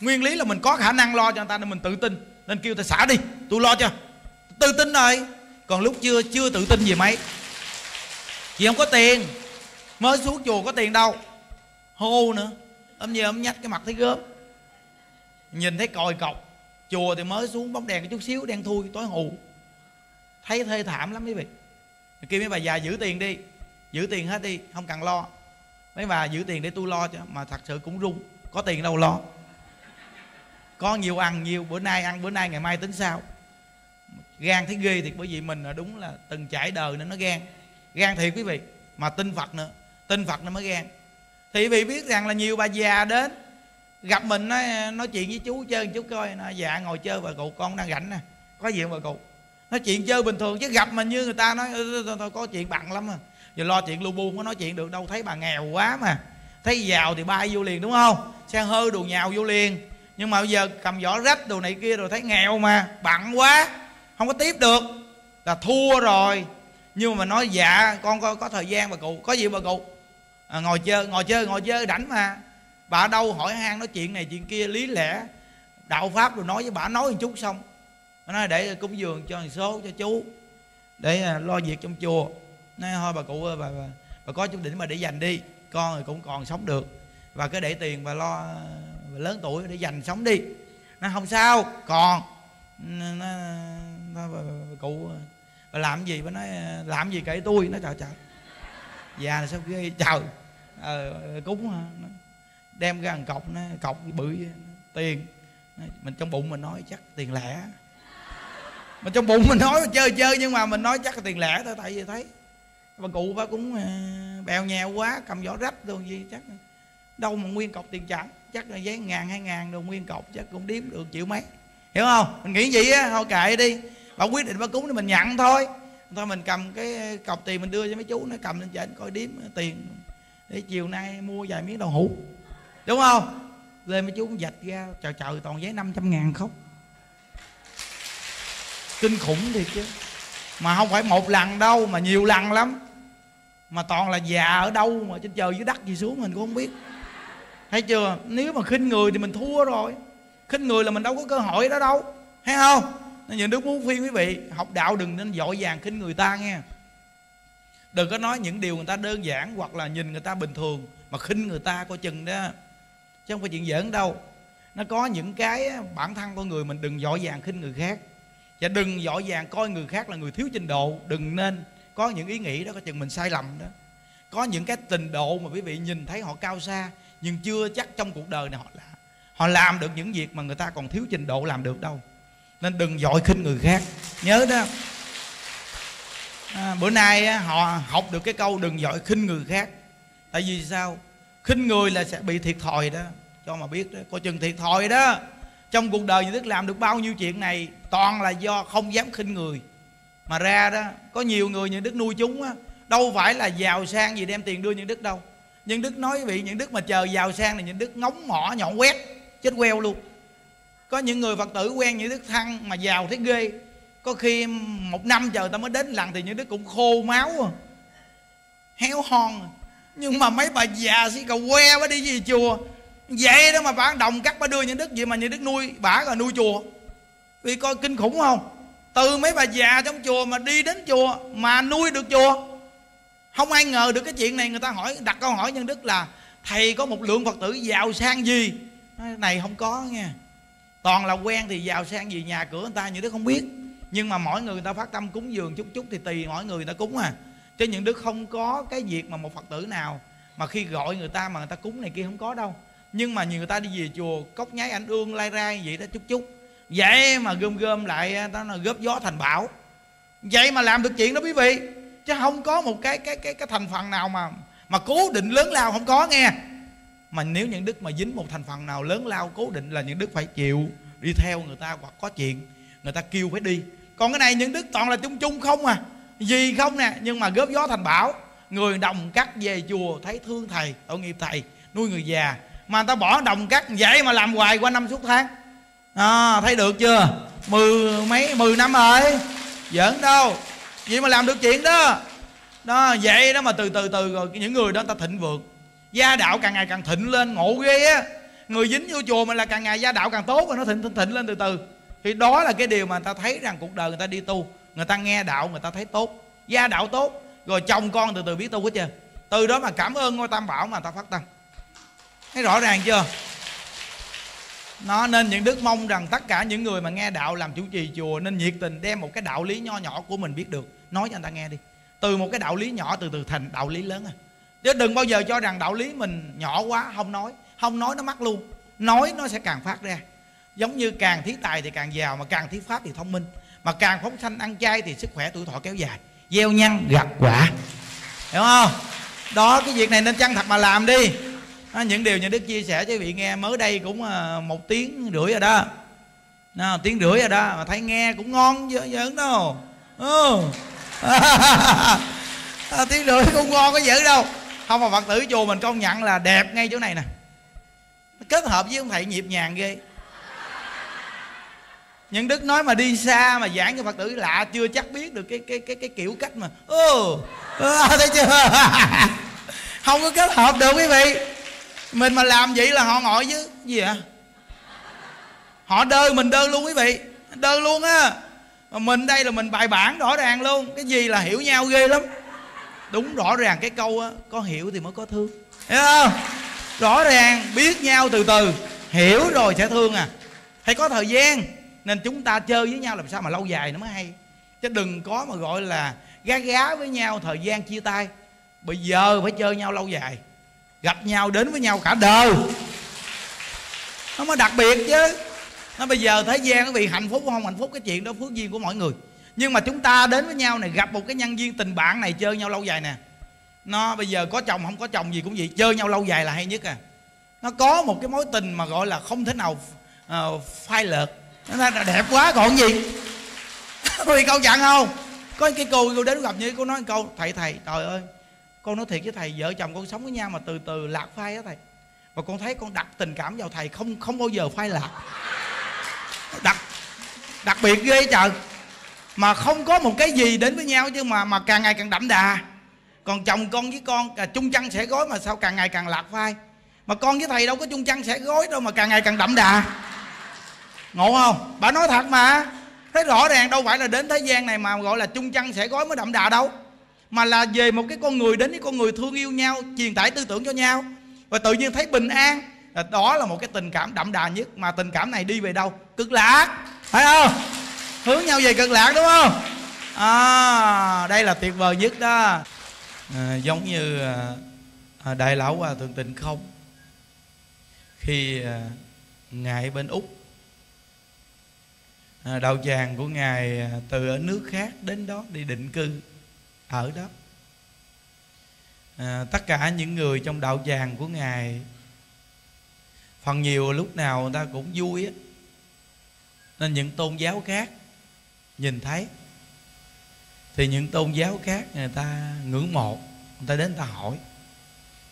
nguyên lý là mình có khả năng lo cho người ta nên mình tự tin. Nên kêu ta xả đi, tôi lo cho. Tự tin rồi. Còn lúc chưa chưa tự tin gì mấy. Chị không có tiền. Mới xuống chùa có tiền đâu. Hô nữa. Ông về ông nhách cái mặt thấy gớm. Nhìn thấy còi cọc. Chùa thì mới xuống, bóng đèn chút xíu, đen thui, tối hù. Thấy thê thảm lắm quý vị. Kêu mấy bà già giữ tiền đi. Giữ tiền hết đi, không cần lo. Mấy bà giữ tiền để tôi lo cho, mà thật sự cũng run có tiền đâu lo có nhiều ăn nhiều bữa nay ăn bữa nay ngày mai tính sao? Gan thấy ghê thiệt bởi vì mình là đúng là từng trải đời nên nó gan. Gan thiệt quý vị mà tin phật nữa tin phật nó mới gan. Thì quý vị biết rằng là nhiều bà già đến gặp mình nói nói chuyện với chú chơi chú coi nó dạ ngồi chơi bà cụ con đang rảnh nè có gì không bà cụ? Nói chuyện chơi bình thường chứ gặp mình như người ta nói thôi, có chuyện bận lắm à. Giờ lo chuyện lu bu không có nói chuyện được đâu thấy bà nghèo quá mà. Thấy giàu thì bay vô liền đúng không? Xe hơi đồ nhào vô liền nhưng mà bây giờ cầm vỏ rách đồ này kia rồi thấy nghèo mà bận quá không có tiếp được. Là thua rồi. Nhưng mà nói dạ con có, có thời gian bà cụ. Có gì bà cụ? À, ngồi chơi ngồi chơi ngồi chơi rảnh mà. Bà đâu hỏi han nói chuyện này chuyện kia lý lẽ. Đạo pháp rồi nói với bà nói một chút xong. Nó nói để cúng dường cho một số cho chú để à, lo việc trong chùa. Nói thôi bà cụ ơi bà, bà, bà có chút đỉnh mà để dành đi con thì cũng còn sống được. Và cứ để tiền và lo lớn tuổi để dành sống đi. Nó không sao. Còn nó, nó, nó, bà, bà, cụ bà làm gì bà nói làm gì kệ tôi. Nó chào chào, già là sao ghê trời. Ờ, cúng hả? Đem ra một cọc nó cọc bự tiền. Mình trong bụng mình nói chắc tiền lẻ. Mà trong bụng mình nói chơi chơi nhưng mà mình nói chắc là tiền lẻ thôi tại vì thấy. Bà cụ bà cũng à, bèo nhèo quá cầm vỏ rách đồ gì chắc. Đâu mà nguyên cọc tiền chẳng chắc là giấy ngàn hai ngàn đồ nguyên cọc, chắc cũng điếm được chịu mấy. Hiểu không? Mình nghĩ vậy á, thôi kệ đi. Bà quyết định bà cúng thì mình nhận thôi. Thôi mình cầm cái cọc tiền mình đưa cho mấy chú, nó cầm lên trên coi điếm tiền. Để chiều nay mua vài miếng đậu hũ. Đúng không? Lên mấy chú cũng dạch ra chờ chờ toàn giấy 500 ngàn khóc. Kinh khủng thiệt chứ. Mà không phải một lần đâu, mà nhiều lần lắm. Mà toàn là già ở đâu mà trên trời dưới đất gì xuống mình cũng không biết thấy chưa? Nếu mà khinh người thì mình thua rồi. Khinh người là mình đâu có cơ hội đó đâu. Thấy không? Nên những đức muốn khuyên quý vị, học đạo đừng nên dội vàng khinh người ta nghe. Đừng có nói những điều người ta đơn giản hoặc là nhìn người ta bình thường mà khinh người ta coi chừng đó. Chứ không phải chuyện giỡn đâu. Nó có những cái bản thân con người mình đừng dội vàng khinh người khác. Và đừng dội vàng coi người khác là người thiếu trình độ. Đừng nên có những ý nghĩ đó coi chừng mình sai lầm đó. Có những cái trình độ mà quý vị nhìn thấy họ cao xa nhưng chưa chắc trong cuộc đời này họ là họ làm được những việc mà người ta còn thiếu trình độ làm được đâu. Nên đừng dội khinh người khác. Nhớ đó. À, bữa nay họ học được cái câu đừng dội khinh người khác. Tại vì sao? Khinh người là sẽ bị thiệt thòi đó. Cho mà biết đó coi chừng thiệt thòi đó. Trong cuộc đời như đức làm được bao nhiêu chuyện này toàn là do không dám khinh người. Mà ra đó có nhiều người như đức nuôi chúng á đâu phải là giàu sang gì đem tiền đưa những đức đâu nhưng đức nói vị, những đức mà chờ giàu sang là những đức ngóng mỏ nhọn quét, chết queo luôn. Có những người phật tử quen những đức thăng mà giàu thấy ghê. Có khi một năm chờ ta mới đến lần thì những đức cũng khô máu à, héo hon à. nhưng mà mấy bà già sĩ cầu que mới đi về chùa. Vậy đó mà bà đồng cắt, bà đưa những đức vậy mà những đức nuôi bả rồi nuôi chùa. Vì coi kinh khủng không? Từ mấy bà già trong chùa mà đi đến chùa mà nuôi được chùa không ai ngờ được cái chuyện này. Người ta hỏi, đặt câu hỏi nhân đức là, thầy có một lượng phật tử giàu sang gì? Này, không có nha. Toàn là quen thì giàu sang gì, nhà cửa người ta những đức không biết. Nhưng mà mỗi người người ta phát tâm cúng dường chút chút thì tùy mỗi người người ta cúng à. Chứ những đức không có cái việc mà một phật tử nào mà khi gọi người ta mà người ta cúng này kia không có đâu. Nhưng mà nhiều người ta đi về chùa, cốc nháy ảnh ương, lai rai vậy đó chút chút. Vậy mà gom gom lại đó là góp gió thành bão. Vậy mà làm được chuyện đó quý vị chứ không có một cái cái cái cái thành phần nào mà mà cố định lớn lao không có nghe. Mà nếu những đức mà dính một thành phần nào lớn lao cố định là những đức phải chịu. Đi theo người ta hoặc có chuyện người ta kêu phải đi. Còn cái này những đức toàn là chung chung không à. Gì không nè nhưng mà góp gió thành bảo người đồng cắt về chùa thấy thương thầy tội nghiệp thầy nuôi người già. Mà người ta bỏ đồng cắt vậy mà làm hoài qua năm suốt tháng. À, thấy được chưa? Mười mấy mười năm rồi. Giỡn đâu vậy mà làm được chuyện đó. Đó vậy đó mà từ từ từ rồi những người đó ta thịnh vượng. Gia đạo càng ngày càng thịnh lên ngộ ghê á. Người dính vô chùa mình là càng ngày gia đạo càng tốt và nó thịnh thịnh, thịnh lên từ từ. Thì đó là cái điều mà người ta thấy rằng cuộc đời người ta đi tu người ta nghe đạo người ta thấy tốt. Gia đạo tốt rồi chồng con từ từ biết tu hết chưa từ đó mà cảm ơn ngôi tam bảo mà người ta phát tâm. Thấy rõ ràng chưa? Nó nên những đức mong rằng tất cả những người mà nghe đạo làm chủ trì chùa nên nhiệt tình đem một cái đạo lý nho nhỏ của mình biết được. Nói cho người ta nghe đi. Từ một cái đạo lý nhỏ, từ từ thành đạo lý lớn à. Chứ đừng bao giờ cho rằng đạo lý mình nhỏ quá, không nói. Không nói nó mắc luôn. Nói nó sẽ càng phát ra. Giống như càng thí tài thì càng giàu, mà càng thí pháp thì thông minh. Mà càng phóng sanh ăn chay thì sức khỏe tuổi thọ kéo dài. Gieo nhân gặt quả. Hiểu không? Đó, cái việc này nên chăng thật mà làm đi đó, những điều nhà đức chia sẻ cho quý vị nghe mới đây cũng ờ, một tiếng rưỡi rồi đó. Nào, tiếng rưỡi rồi đó mà thấy nghe cũng ngon chứ, giỡn đâu. Ừ. À, tiếng rưỡi cũng ngon có dữ đâu. Không mà phật tử chùa mình công nhận là đẹp ngay chỗ này nè. Kết hợp với ông thầy nhịp nhàng ghê. Những đức nói mà đi xa mà giảng cho phật tử lạ chưa chắc biết được cái cái cái cái kiểu cách mà. Ừ, à, thấy chưa? Không có kết hợp được quý vị mình mà làm vậy là họ ngồi chứ. Gì ạ họ đơ mình đơ luôn quý vị. Đơ luôn á. Mà mình đây là mình bài bản rõ ràng luôn. Cái gì là hiểu nhau ghê lắm. Đúng rõ ràng cái câu á, có hiểu thì mới có thương. Hiểu không? Rõ ràng, biết nhau từ từ. Hiểu rồi sẽ thương à. Phải có thời gian. Nên chúng ta chơi với nhau làm sao mà lâu dài nó mới hay. Chứ đừng có mà gọi là gá gá với nhau, thời gian chia tay. Bây giờ phải chơi nhau lâu dài gặp nhau đến với nhau cả đời. Nó mới đặc biệt chứ. Nó bây giờ thế gian quý vị hạnh phúc không hạnh phúc cái chuyện đó phước duyên của mọi người. Nhưng mà chúng ta đến với nhau này gặp một cái nhân viên tình bạn này chơi nhau lâu dài nè. Nó bây giờ có chồng không có chồng gì cũng vậy chơi nhau lâu dài là hay nhất à. Nó có một cái mối tình mà gọi là không thể nào uh, phai lợt. Nó là đẹp quá còn gì? Vì câu dặn không? Có cái cô cô đến gặp như cô nói câu thầy thầy trời ơi con nói thiệt với thầy vợ chồng con sống với nhau mà từ từ lạc phai á thầy. Và con thấy con đặt tình cảm vào thầy không không bao giờ phai lạc. Đặc đặc biệt ghê trời. Mà không có một cái gì đến với nhau chứ mà mà càng ngày càng đậm đà. Còn chồng con với con à, chung chăn sẽ gối mà sao càng ngày càng lạc phai. Mà con với thầy đâu có chung chăn sẽ gối đâu mà càng ngày càng đậm đà. Ngộ không? Bà nói thật mà. Thấy rõ ràng đâu phải là đến thế gian này mà gọi là chung chăn sẽ gói mới đậm đà đâu mà là về một cái con người đến với con người thương yêu nhau truyền tải tư tưởng cho nhau. Và tự nhiên thấy bình an. Đó là một cái tình cảm đậm đà nhất mà tình cảm này đi về đâu? Cực lạc. Phải không? Hướng nhau về cực lạc đúng không? À, đây là tuyệt vời nhất đó. À, giống như à, à đại lão hòa thượng tịnh không? Khi à, ngài bên úc à, đạo tràng của ngài à, từ ở nước khác đến đó đi định cư ở đó. À, tất cả những người trong đạo tràng của ngài phần nhiều lúc nào người ta cũng vui á. Nên những tôn giáo khác nhìn thấy thì những tôn giáo khác người ta ngưỡng mộ người ta đến người ta hỏi.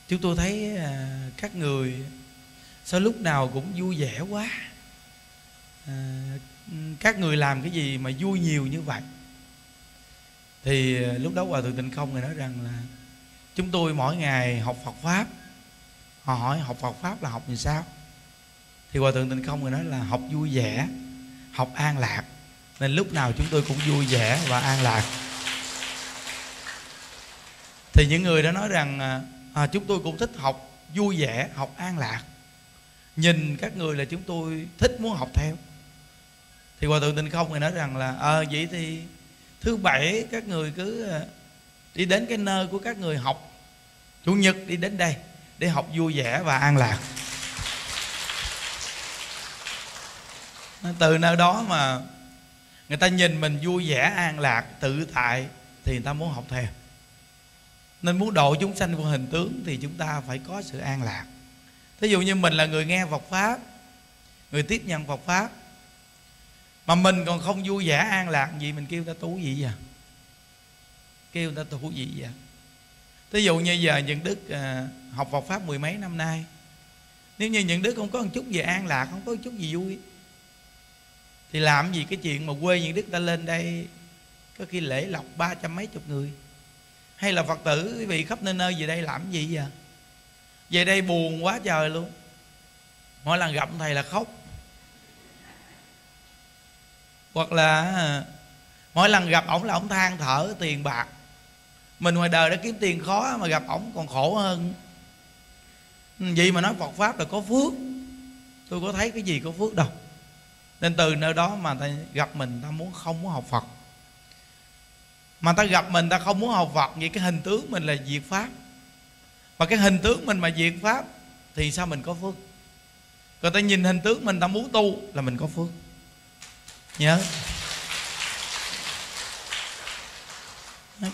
Chúng tôi thấy à, các người sao lúc nào cũng vui vẻ quá. À, các người làm cái gì mà vui nhiều như vậy? Thì ờ, lúc đó hòa thượng tịnh không người nói rằng là chúng tôi mỗi ngày học Phật pháp. Họ hỏi học Phật pháp là học như sao? Thì hòa thượng tịnh không người nói là học vui vẻ học an lạc. Nên lúc nào chúng tôi cũng vui vẻ và an lạc. Thì những người đã nói rằng à, à, chúng tôi cũng thích học vui vẻ học an lạc. Nhìn các người là chúng tôi thích muốn học theo. Thì hòa thượng tịnh không người nói rằng là ờ à, vậy thì thứ bảy, các người cứ ờ, đi đến cái nơi của các người học. Chủ nhật đi đến đây để học vui vẻ và an lạc. Từ nơi đó mà người ta nhìn mình vui vẻ, an lạc, tự tại thì người ta muốn học theo. Nên muốn độ chúng sanh vô hình tướng thì chúng ta phải có sự an lạc. Thí dụ như mình là người nghe Phật pháp, người tiếp nhận Phật pháp mà mình còn không vui vẻ an lạc gì mình kêu ta tu gì vậy à? kêu ta tu gì vậy à? thí dụ như giờ những đức à, học Phật pháp mười mấy năm nay nếu như những đức không có một chút gì an lạc không có một chút gì vui thì làm gì cái chuyện mà quê những đức ta lên đây có khi lễ lọc ba trăm mấy chục người? Hay là phật tử quý vị khắp nơi nơi về đây làm gì vậy? Về đây buồn quá trời luôn. Mỗi lần gặp thầy là khóc hoặc là à, mỗi lần gặp ổng là ổng than thở tiền bạc. Mình ngoài đời đã kiếm tiền khó mà gặp ổng còn khổ hơn. Ừ, vậy mà nói phật pháp là có phước. Tôi có thấy cái gì có phước đâu. Nên từ nơi đó mà ta gặp mình, ta muốn không muốn học phật. Mà ta gặp mình, ta không muốn học phật, vậy cái hình tướng mình là diệt pháp. Và cái hình tướng mình mà diệt pháp, thì sao mình có phước? Còn ta nhìn hình tướng mình, ta muốn tu là mình có phước nhớ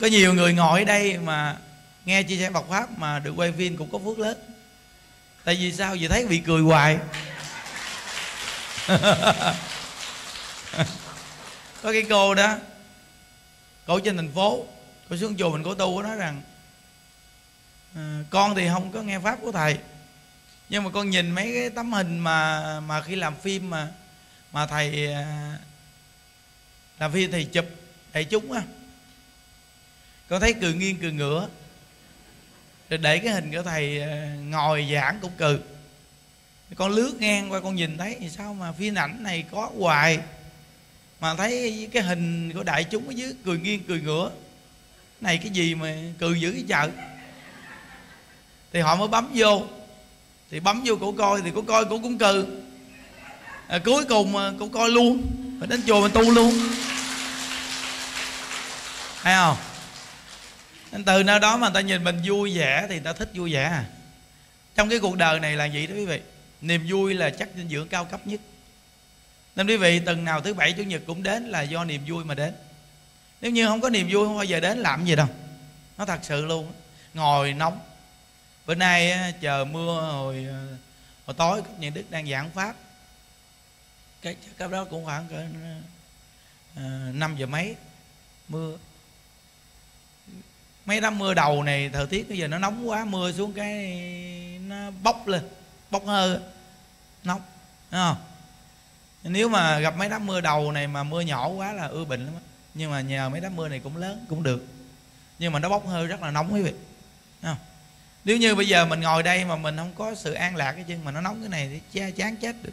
có nhiều người ngồi ở đây mà nghe chia sẻ Phật pháp mà được quay phim cũng có phước lớn. Tại vì sao? Vì thấy bị cười hoài. Có cái cô đó cô trên thành phố cô xuống chùa mình cổ tu có nói rằng à, con thì không có nghe pháp của thầy nhưng mà con nhìn mấy cái tấm hình mà mà khi làm phim mà mà thầy à, làm phim thầy chụp thầy chúng á. Con thấy cười nghiêng cười ngửa. Rồi để cái hình của thầy ờ, ngồi giảng cũng cười con lướt ngang qua con nhìn thấy thì sao mà phim ảnh này có hoài? Mà thấy cái hình của đại chúng ở dưới cười nghiêng cười ngửa. Này cái gì mà cười dữ cái chợ thì họ mới bấm vô. Thì bấm vô cổ coi thì cổ coi cổ cũng cười à, cuối cùng ờ, cổ coi luôn mình đến chùa mình tu luôn. Thấy không? Nên từ nơi đó mà ta nhìn mình vui vẻ thì ta thích vui vẻ. À trong cái cuộc đời này là gì đó quý vị. Niềm vui là chất dinh dưỡng cao cấp nhất. Nên quý vị từng nào thứ bảy chủ nhật cũng đến là do niềm vui mà đến. Nếu như không có niềm vui không bao giờ đến làm gì đâu. Nó thật sự luôn. Ngồi nóng. Bữa nay chờ mưa hồi, ờ, hồi tối cấp những đức đang giảng pháp cái cấp đó cũng khoảng cỡ ờ, năm giờ mấy, mưa. Mấy đám mưa đầu này, thời tiết bây giờ nó nóng quá, mưa xuống cái nó bốc lên, bốc hơi, nóng Đúng không? Nếu mà gặp mấy đám mưa đầu này mà mưa nhỏ quá là ưa bệnh lắm nhưng mà nhờ mấy đám mưa này cũng lớn, cũng được. Nhưng mà nó bốc hơi rất là nóng quý vị không? nếu như bây giờ mình ngồi đây mà mình không có sự an lạc cái chân mà nó nóng cái này thì cha chán chết được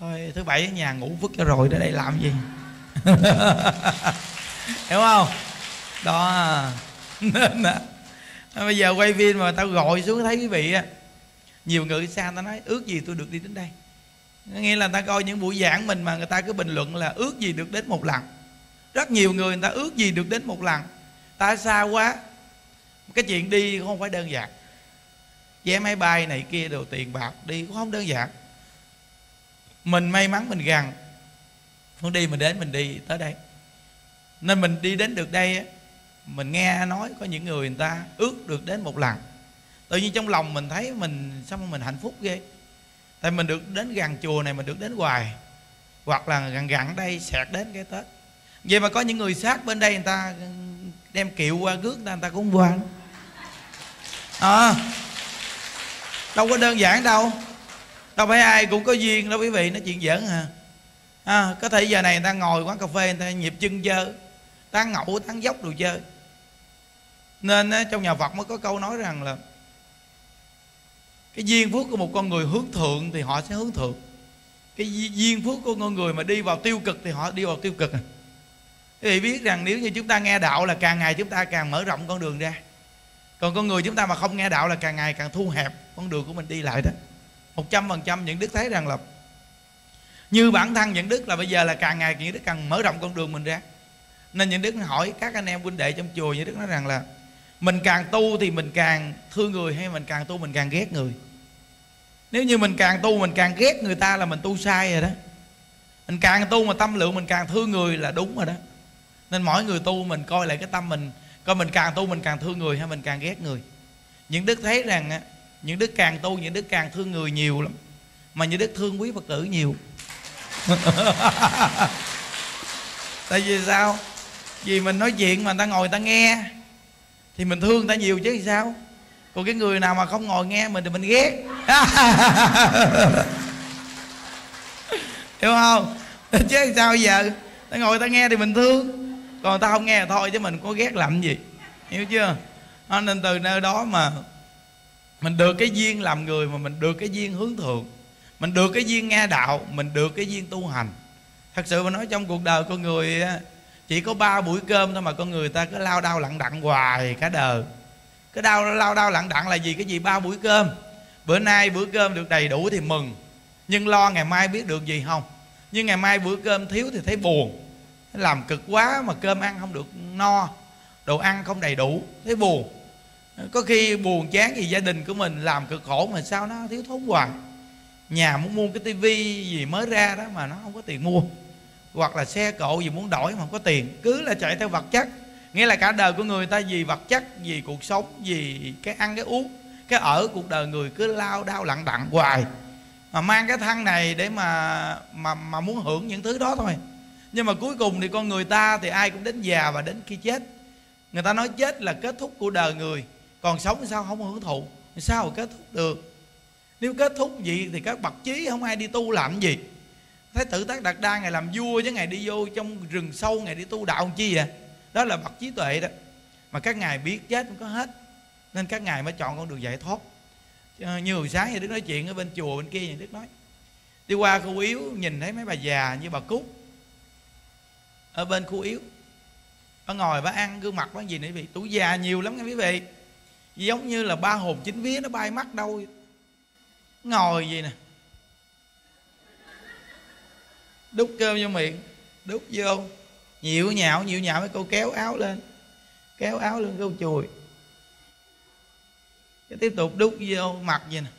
thôi, thứ bảy ở nhà ngủ vứt cho rồi, để đây làm gì? Hiểu không? Đó. Nên bây giờ quay phim mà tao gọi xuống, thấy quý vị á, nhiều người xa tao nói, ước gì tôi được đi đến đây. Nghĩa là ta coi những buổi giảng mình mà người ta cứ bình luận là, ước gì được đến một lần. Rất nhiều người người ta ước gì được đến một lần. Ta xa quá. Cái chuyện đi cũng không phải đơn giản. Vé máy bay này kia đồ tiền bạc đi cũng không đơn giản mình may mắn mình gần muốn đi mình đến mình đi tới đây. Nên mình đi đến được đây mình nghe nói có những người người ta ước được đến một lần. Tự nhiên trong lòng mình thấy mình sao mà mình hạnh phúc ghê? Tại mình được đến gần chùa này mình được đến hoài. Hoặc là gần gần đây sẹt đến cái tết. Vậy mà có những người sát bên đây người ta đem kiệu qua rước người ta, người ta cũng qua. À, đâu có đơn giản đâu đâu phải ai cũng có duyên đâu quý vị nói chuyện giỡn hả à, có thể giờ này người ta ngồi quán cà phê người ta nhịp chân chơi tán ngẫu tán dốc đồ chơi. Nên trong nhà Phật mới có câu nói rằng là cái duyên phước của một con người hướng thượng thì họ sẽ hướng thượng. Cái duyên phước của con người mà đi vào tiêu cực thì họ đi vào tiêu cực à. quý vị biết rằng nếu như chúng ta nghe đạo là càng ngày chúng ta càng mở rộng con đường ra. Còn con người chúng ta mà không nghe đạo là càng ngày càng thu hẹp con đường của mình đi lại đó một trăm phần trăm những đức thấy rằng là như bản thân những đức là bây giờ là càng ngày những đức càng mở rộng con đường mình ra nên những đức hỏi các anh em huynh đệ trong chùa những đức nói rằng là mình càng tu thì mình càng thương người hay mình càng tu mình càng ghét người nếu như mình càng tu mình càng ghét người ta là mình tu sai rồi đó mình càng tu mà tâm lượng mình càng thương người là đúng rồi đó nên mỗi người tu mình coi lại cái tâm mình coi mình càng tu mình càng thương người hay mình càng ghét người những đức thấy rằng những đức càng tu, những đức càng thương người nhiều lắm. Mà những đức thương quý phật tử nhiều. Tại vì sao? Vì mình nói chuyện mà người ta ngồi người ta nghe. Thì mình thương người ta nhiều chứ sao? Còn cái người nào mà không ngồi nghe mình thì mình ghét. Hiểu không? Chứ sao giờ? Ta ngồi ta nghe thì mình thương. Còn ta không nghe thì thôi chứ mình có ghét làm gì. Hiểu chưa? Nên từ nơi đó mà mình được cái duyên làm người mà mình được cái duyên hướng thượng. Mình được cái duyên nghe đạo, mình được cái duyên tu hành. Thật sự mà nói trong cuộc đời con người chỉ có ba buổi cơm thôi mà con người ta cứ lao đao lặng đặng hoài cả đời. Cái đau lao đau lặng đặng là gì? Cái gì? Ba buổi cơm. Bữa nay bữa cơm được đầy đủ thì mừng. Nhưng lo ngày mai biết được gì không? Nhưng ngày mai bữa cơm thiếu thì thấy buồn. Làm cực quá mà cơm ăn không được no. Đồ ăn không đầy đủ, thấy buồn. Ờ, có khi buồn chán vì gia đình của mình làm cực khổ mà sao nó thiếu thốn hoài. Nhà muốn mua cái tivi gì mới ra đó mà nó không có tiền mua. Hoặc là xe cộ gì muốn đổi mà không có tiền. Cứ là chạy theo vật chất. Nghĩa là cả đời của người ta vì vật chất, vì cuộc sống, vì cái ăn, cái uống, cái ở cuộc đời người cứ lao đao lặng đặng hoài. Mà mang cái thân này để mà mà mà muốn hưởng những thứ đó thôi. Nhưng mà cuối cùng thì con người ta thì ai cũng đến già và đến khi chết. Người ta nói chết là kết thúc của đời người còn sống thì sao? Không hưởng thụ. Sao mà kết thúc được? Nếu kết thúc vậy thì các bậc chí không ai đi tu làm gì. Thái tử tác đạt đa ngày làm vua chứ ngày đi vô trong rừng sâu ngày đi tu đạo làm chi vậy? Đó là bậc trí tuệ đó. Mà các ngài biết chết không có hết. Nên các ngài mới chọn con đường giải thoát. Ờ, như hồi sáng thì đức nói chuyện ở bên chùa bên kia thì đức nói, đi qua khu yếu nhìn thấy mấy bà già như bà cúc. Ở bên khu yếu. Bà ngồi bà ăn, gương mặt bà gì nữa quý vị, tuổi già nhiều lắm nghe quý vị giống như là ba hồn chính vía nó bay mắt đâu. Ngồi gì nè. Đút cơm vô miệng. Đút vô. Nhiều nhạo nhiều nhạo. Mấy cô kéo áo lên. Kéo áo lên câu chùi. Cái tiếp tục đút vô mặt gì nè.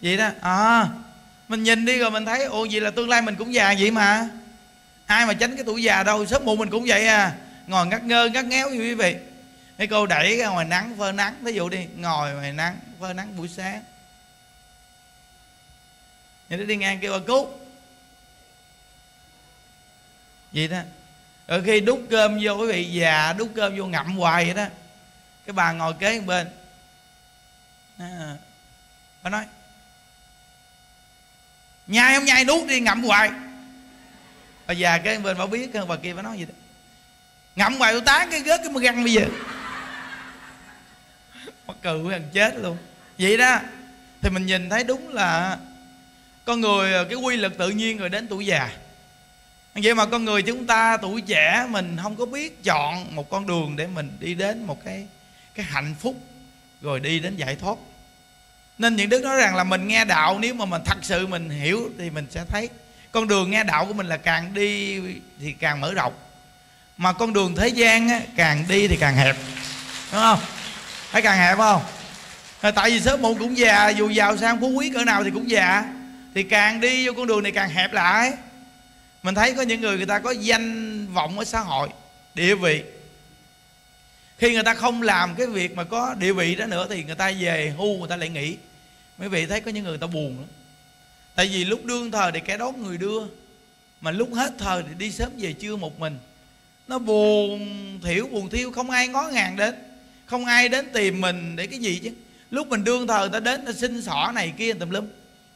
Vậy đó. À mình nhìn đi rồi mình thấy, ồ gì là tương lai mình cũng già vậy mà. Ai mà tránh cái tuổi già đâu, sớm muộn mình cũng vậy à ngồi ngắt ngơ ngắt ngéo như quý vị. Mấy cô đẩy ra ngoài nắng phơi nắng. Ví dụ đi ngồi ngoài nắng phơi nắng buổi sáng. Người ta đi ngang kêu bà cút vậy đó. Rồi khi đút cơm vô quý vị già đút cơm vô ngậm hoài vậy đó. Cái bà ngồi kế bên. À, bà nói nhai không nhai nuốt đi ngậm hoài. Bà già kế bên bà biết bà kia bà nói gì đó ngậm hoài tôi tán cái gớt cái mưa găng bây giờ. Mắc cừ thằng chết luôn. Vậy đó, thì mình nhìn thấy đúng là con người, cái quy luật tự nhiên rồi đến tuổi già. Vậy mà con người chúng ta, tuổi trẻ, mình không có biết chọn một con đường để mình đi đến một cái cái hạnh phúc, rồi đi đến giải thoát. Nên những đức nói rằng là mình nghe đạo, nếu mà mình thật sự mình hiểu thì mình sẽ thấy con đường nghe đạo của mình là càng đi thì càng mở rộng mà con đường thế gian á, càng đi thì càng hẹp. Đúng không? Thấy càng hẹp không? Ờ, tại vì sớm muộn cũng già dù giàu sang phú quý cỡ nào thì cũng già. Thì càng đi vô con đường này càng hẹp lại. Mình thấy có những người người ta có danh vọng ở xã hội địa vị. Khi người ta không làm cái việc mà có địa vị đó nữa thì người ta về hưu người ta lại nghỉ. Mấy vị thấy có những người, người ta buồn lắm. Tại vì lúc đương thời thì kẻ đó người đưa mà lúc hết thời thì đi sớm về trưa một mình nó buồn thiểu, buồn thiêu, không ai ngó ngàng đến. Không ai đến tìm mình để cái gì chứ. Lúc mình đương thờ người ta đến ta xin xỏ này kia, tùm lum.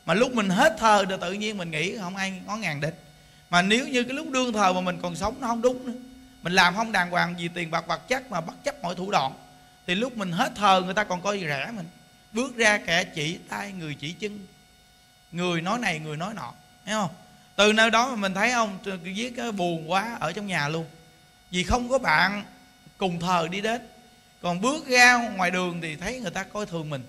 Mà lúc mình hết thờ thì tự nhiên mình nghĩ không ai ngó ngàng đến. Mà nếu như cái lúc đương thờ mà mình còn sống nó không đúng nữa. Mình làm không đàng hoàng vì tiền bạc vật chất mà bất chấp mọi thủ đoạn. Thì lúc mình hết thờ người ta còn coi rẻ mình. Bước ra kẻ chỉ tay, người chỉ chân. Người nói này, người nói nọ. Thấy không? Từ nơi đó mà mình thấy không? Viết cái buồn quá ở trong nhà luôn vì không có bạn, cùng thờ đi đến. Còn bước ra ngoài đường thì thấy người ta coi thường mình.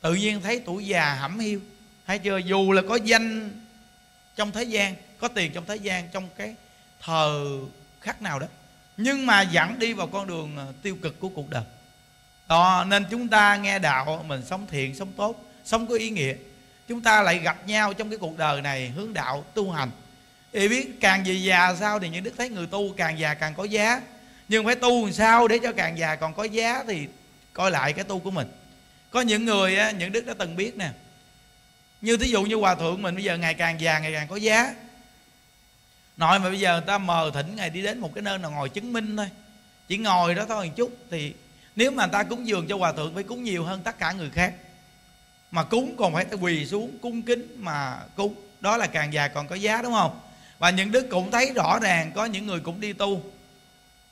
Tự nhiên thấy tuổi già hẩm hiu. Hay chưa? Dù là có danh trong thế gian, có tiền trong thế gian, trong cái thờ khác nào đó. Nhưng mà dẫn đi vào con đường ờ, tiêu cực của cuộc đời. Đó, nên chúng ta nghe đạo, mình sống thiện, sống tốt, sống có ý nghĩa. Chúng ta lại gặp nhau trong cái cuộc đời này, hướng đạo tu hành thì biết càng về già sao thì những đức thấy người tu càng già càng có giá. Nhưng phải tu làm sao để cho càng già còn có giá thì coi lại cái tu của mình. Có những người những đức đã từng biết nè. Như thí dụ như hòa thượng mình bây giờ ngày càng già, ngày càng có giá. Nội mà bây giờ người ta mờ thỉnh ngày đi đến một cái nơi nào ngồi chứng minh thôi. Chỉ ngồi đó thôi một chút thì nếu mà người ta cúng dường cho hòa thượng phải cúng nhiều hơn tất cả người khác. Mà cúng còn phải quỳ xuống, cung kính mà cúng. Đó là càng già còn có giá đúng không? Và những đức cũng thấy rõ ràng có những người cũng đi tu.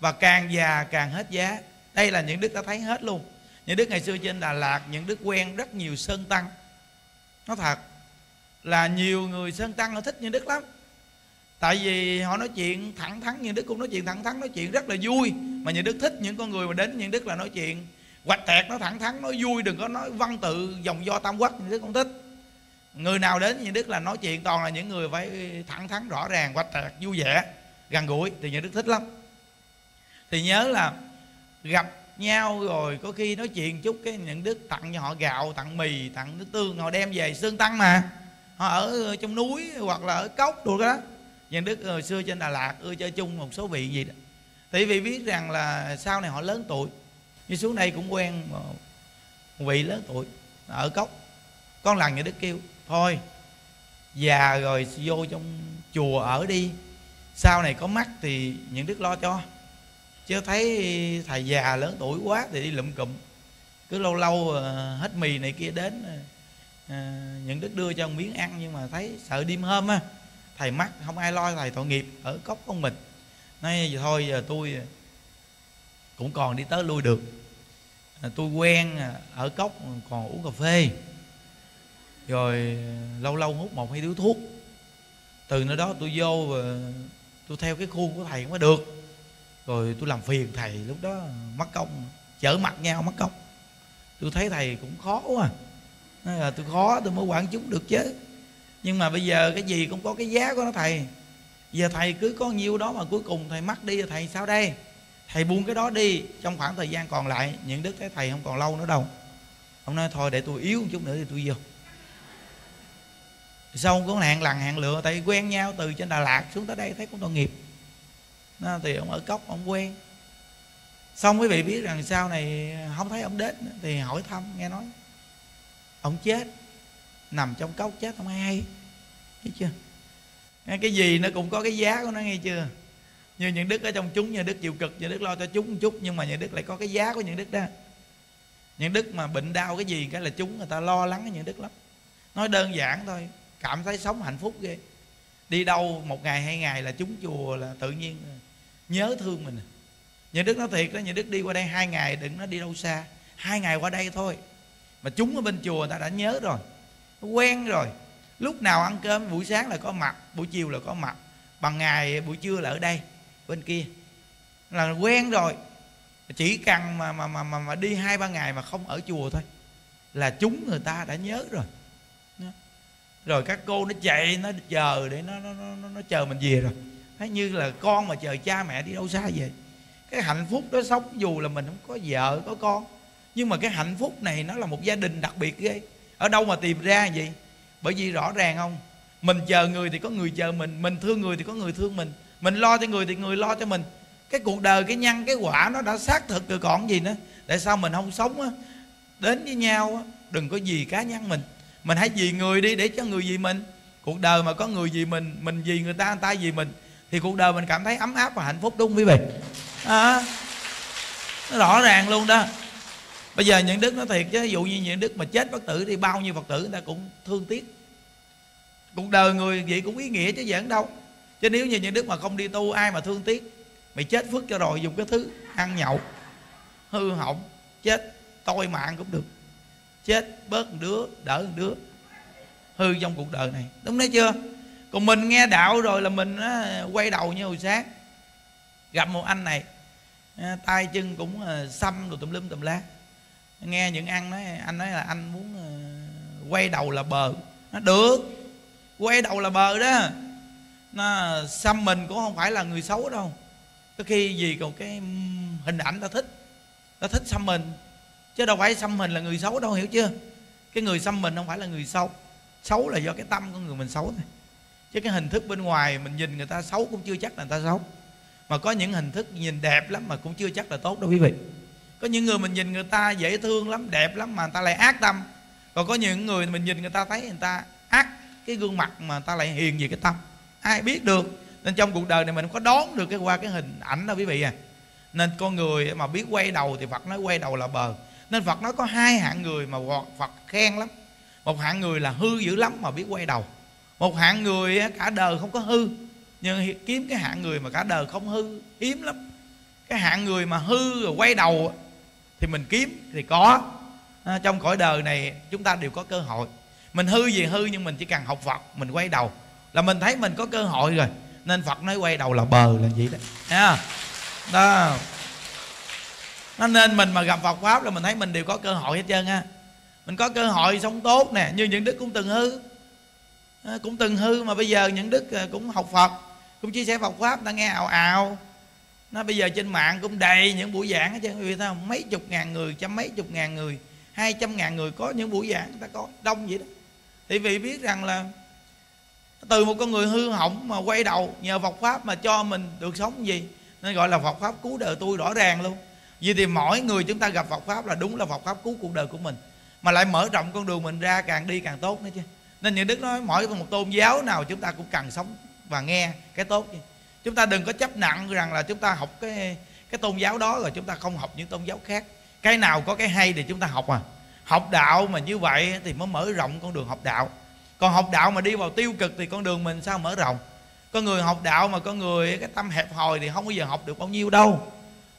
Và càng già càng hết giá. Đây là những đức đã thấy hết luôn. Những đức ngày xưa trên đà lạt, những đức quen rất nhiều sơn tăng. Nó thật là nhiều người sơn tăng họ thích những đức lắm. Tại vì họ nói chuyện thẳng thắn, những đức cũng nói chuyện thẳng thắn, nói chuyện rất là vui. Mà những đức thích những con người mà đến những đức là nói chuyện quạch tẹt nó thẳng thắn, nói vui, đừng có nói văn tự dòng do tam quốc những đức không thích người nào đến như đức là nói chuyện toàn là những người phải thẳng thắn, rõ ràng quạch tẹt vui vẻ, gần gũi thì như đức thích lắm. Thì nhớ là gặp nhau rồi có khi nói chuyện chút cái những đức tặng cho họ gạo, tặng mì, tặng nước tương, họ đem về xương tăng mà. Họ ở trong núi hoặc là ở cốc đồ đó. Những đức hồi xưa trên đà lạt, ưa chơi chung một số vị gì đó. Thì vì biết rằng là sau này họ lớn tuổi như xuống đây cũng quen một vị lớn tuổi ở cốc. Con lần nhà đức kêu thôi già rồi vô trong chùa ở đi. Sau này có mắt thì những đức lo cho. Chứ thấy thầy già lớn tuổi quá thì đi lụm cụm. Cứ lâu lâu ờ, hết mì này kia đến à, những đức đưa cho một miếng ăn nhưng mà thấy sợ đêm hôm á thầy mắc không ai lo thầy tội nghiệp ở cốc con mình. Nói vậy thôi giờ tôi cũng còn đi tới lui được. Tôi quen ở cốc còn uống cà phê rồi, lâu lâu hút một hai điếu thuốc. Từ nơi đó tôi vô và tôi theo cái khuôn của thầy mới được. Rồi tôi làm phiền thầy, lúc đó mất công, chở mặt nhau mất công. Tôi thấy thầy cũng khó quá. Nói là tôi khó, tôi mới quản chúng được chứ. Nhưng mà bây giờ cái gì cũng có cái giá của nó thầy. Giờ thầy cứ có nhiêu đó mà cuối cùng thầy mất đi thầy sao đây? Thầy buông cái đó đi, trong khoảng thời gian còn lại, những đức thấy thầy không còn lâu nữa đâu. Ông nói thôi để tôi yếu một chút nữa thì tôi vô sau có hẹn lần hẹn lựa tại quen nhau từ trên đà lạt xuống tới đây thấy cũng tội nghiệp. Nó, thì ông ở cốc ông quen. Xong quý vị biết rằng sau này không thấy ông đến thì hỏi thăm nghe nói. Ông chết nằm trong cốc chết không ai hay. Thấy chưa? Cái gì nó cũng có cái giá của nó nghe chưa? Như những đức ở trong chúng như đức chịu cực như đức lo cho chúng một chút nhưng mà những đức lại có cái giá của những đức đó. Những đức mà bệnh đau cái gì cái là chúng người ta lo lắng những đức lắm. Nói đơn giản thôi cảm thấy sống hạnh phúc ghê. Đi đâu một ngày hai ngày là chúng chùa là tự nhiên nhớ thương mình. Nhà đức nói thiệt đó nhà đức đi qua đây hai ngày đừng nó đi đâu xa. Hai ngày qua đây thôi. Mà chúng ở bên chùa người ta đã nhớ rồi quen rồi. Lúc nào ăn cơm buổi sáng là có mặt buổi chiều là có mặt. Bằng ngày buổi trưa là ở đây bên kia. Là quen rồi. Chỉ cần mà mà mà mà, mà đi hai ba ngày mà không ở chùa thôi là chúng người ta đã nhớ rồi rồi các cô nó chạy nó chờ để nó nó nó, nó chờ mình về rồi. Thấy như là con mà chờ cha mẹ đi đâu xa về cái hạnh phúc đó sống dù là mình không có vợ có con nhưng mà cái hạnh phúc này nó là một gia đình đặc biệt ghê. Ở đâu mà tìm ra vậy? Bởi vì rõ ràng không? Mình chờ người thì có người chờ mình mình thương người thì có người thương mình mình lo cho người thì người lo cho mình. Cái cuộc đời cái nhân cái quả nó đã xác thực rồi còn gì nữa. Tại sao mình không sống á? Đến với nhau á đừng có gì cá nhân mình mình hãy vì người đi để cho người vì mình. Cuộc đời mà có người vì mình mình vì người ta người ta vì mình thì cuộc đời mình cảm thấy ấm áp và hạnh phúc đúng không quý vị? À, nó rõ ràng luôn đó. Bây giờ những đức nó thiệt chứ ví dụ như những đức mà chết bất tử thì bao nhiêu phật tử người ta cũng thương tiếc. Cuộc đời người vậy cũng ý nghĩa chứ giỡn đâu. Chứ nếu như những đức mà không đi tu ai mà thương tiếc? Mày chết phước cho rồi dùng cái thứ ăn nhậu hư hỏng chết tôi mạng cũng được chết bớt một đứa đỡ một đứa. Hư trong cuộc đời này. Đúng đấy chưa? Còn mình nghe đạo rồi là mình á, quay đầu như hồi sáng. Gặp một anh này tay chân cũng à, xăm rồi tùm lum tùm lá. Nghe những ăn nói anh nói là anh muốn à, quay đầu là bờ. Nó được quay đầu là bờ đó. Nó xăm mình cũng không phải là người xấu đâu. Có khi gì còn cái hình ảnh ta thích. Ta thích xăm mình chứ đâu phải xăm mình là người xấu đâu, hiểu chưa? Cái người xăm mình không phải là người xấu. Xấu là do cái tâm của người mình xấu thôi. Chứ cái hình thức bên ngoài mình nhìn người ta xấu cũng chưa chắc là người ta xấu. Mà có những hình thức nhìn đẹp lắm mà cũng chưa chắc là tốt đâu, quý vị. Có những người mình nhìn người ta dễ thương lắm, đẹp lắm mà người ta lại ác tâm. Còn có những người mình nhìn người ta thấy người ta ác, cái gương mặt mà người ta lại hiền về cái tâm. Ai biết được. Nên trong cuộc đời này mình không có đón được cái qua cái hình ảnh đâu quý vị à. Nên con người mà biết quay đầu thì Phật nói quay đầu là bờ nên Phật nói có hai hạng người mà Phật khen lắm. Một hạng người là hư dữ lắm mà biết quay đầu. Một hạng người cả đời không có hư. Nhưng kiếm cái hạng người mà cả đời không hư hiếm lắm. Cái hạng người mà hư rồi quay đầu thì mình kiếm thì có. À, trong cõi đời này chúng ta đều có cơ hội. Mình hư gì hư nhưng mình chỉ cần học Phật mình quay đầu. Là mình thấy mình có cơ hội rồi. Nên Phật nói quay đầu là bờ là gì đó. Nha đó nó nên mình mà gặp Phật pháp là mình thấy mình đều có cơ hội hết trơn á. Mình có cơ hội sống tốt nè, như những đức cũng từng hư. Ờ, cũng từng hư mà bây giờ những đức ờ, cũng học Phật, cũng chia sẻ Phật pháp, ta nghe ào ào. Nó bây giờ trên mạng cũng đầy những buổi giảng hết trơn, vì sao? mấy chục ngàn người, trăm mấy chục ngàn người, hai trăm ngàn người có những buổi giảng ta có, đông vậy đó. Thì vị biết rằng là từ một con người hư hỏng mà quay đầu nhờ Phật pháp mà cho mình được sống gì, nên gọi là Phật pháp cứu đời tôi rõ ràng luôn vì thì mỗi người chúng ta gặp Phật pháp là đúng là Phật pháp cứu cuộc đời của mình. Mà lại mở rộng con đường mình ra càng đi càng tốt nữa chứ. Nên những đức nói mỗi một tôn giáo nào chúng ta cũng cần sống và nghe cái tốt chứ chúng ta đừng có chấp nặng rằng là chúng ta học cái cái tôn giáo đó rồi chúng ta không học những tôn giáo khác. Cái nào có cái hay thì chúng ta học à. Học đạo mà như vậy thì mới mở rộng con đường học đạo. Còn học đạo mà đi vào tiêu cực thì con đường mình sao mở rộng? Có người học đạo mà có người, cái tâm hẹp hòi thì không bao giờ học được bao nhiêu đâu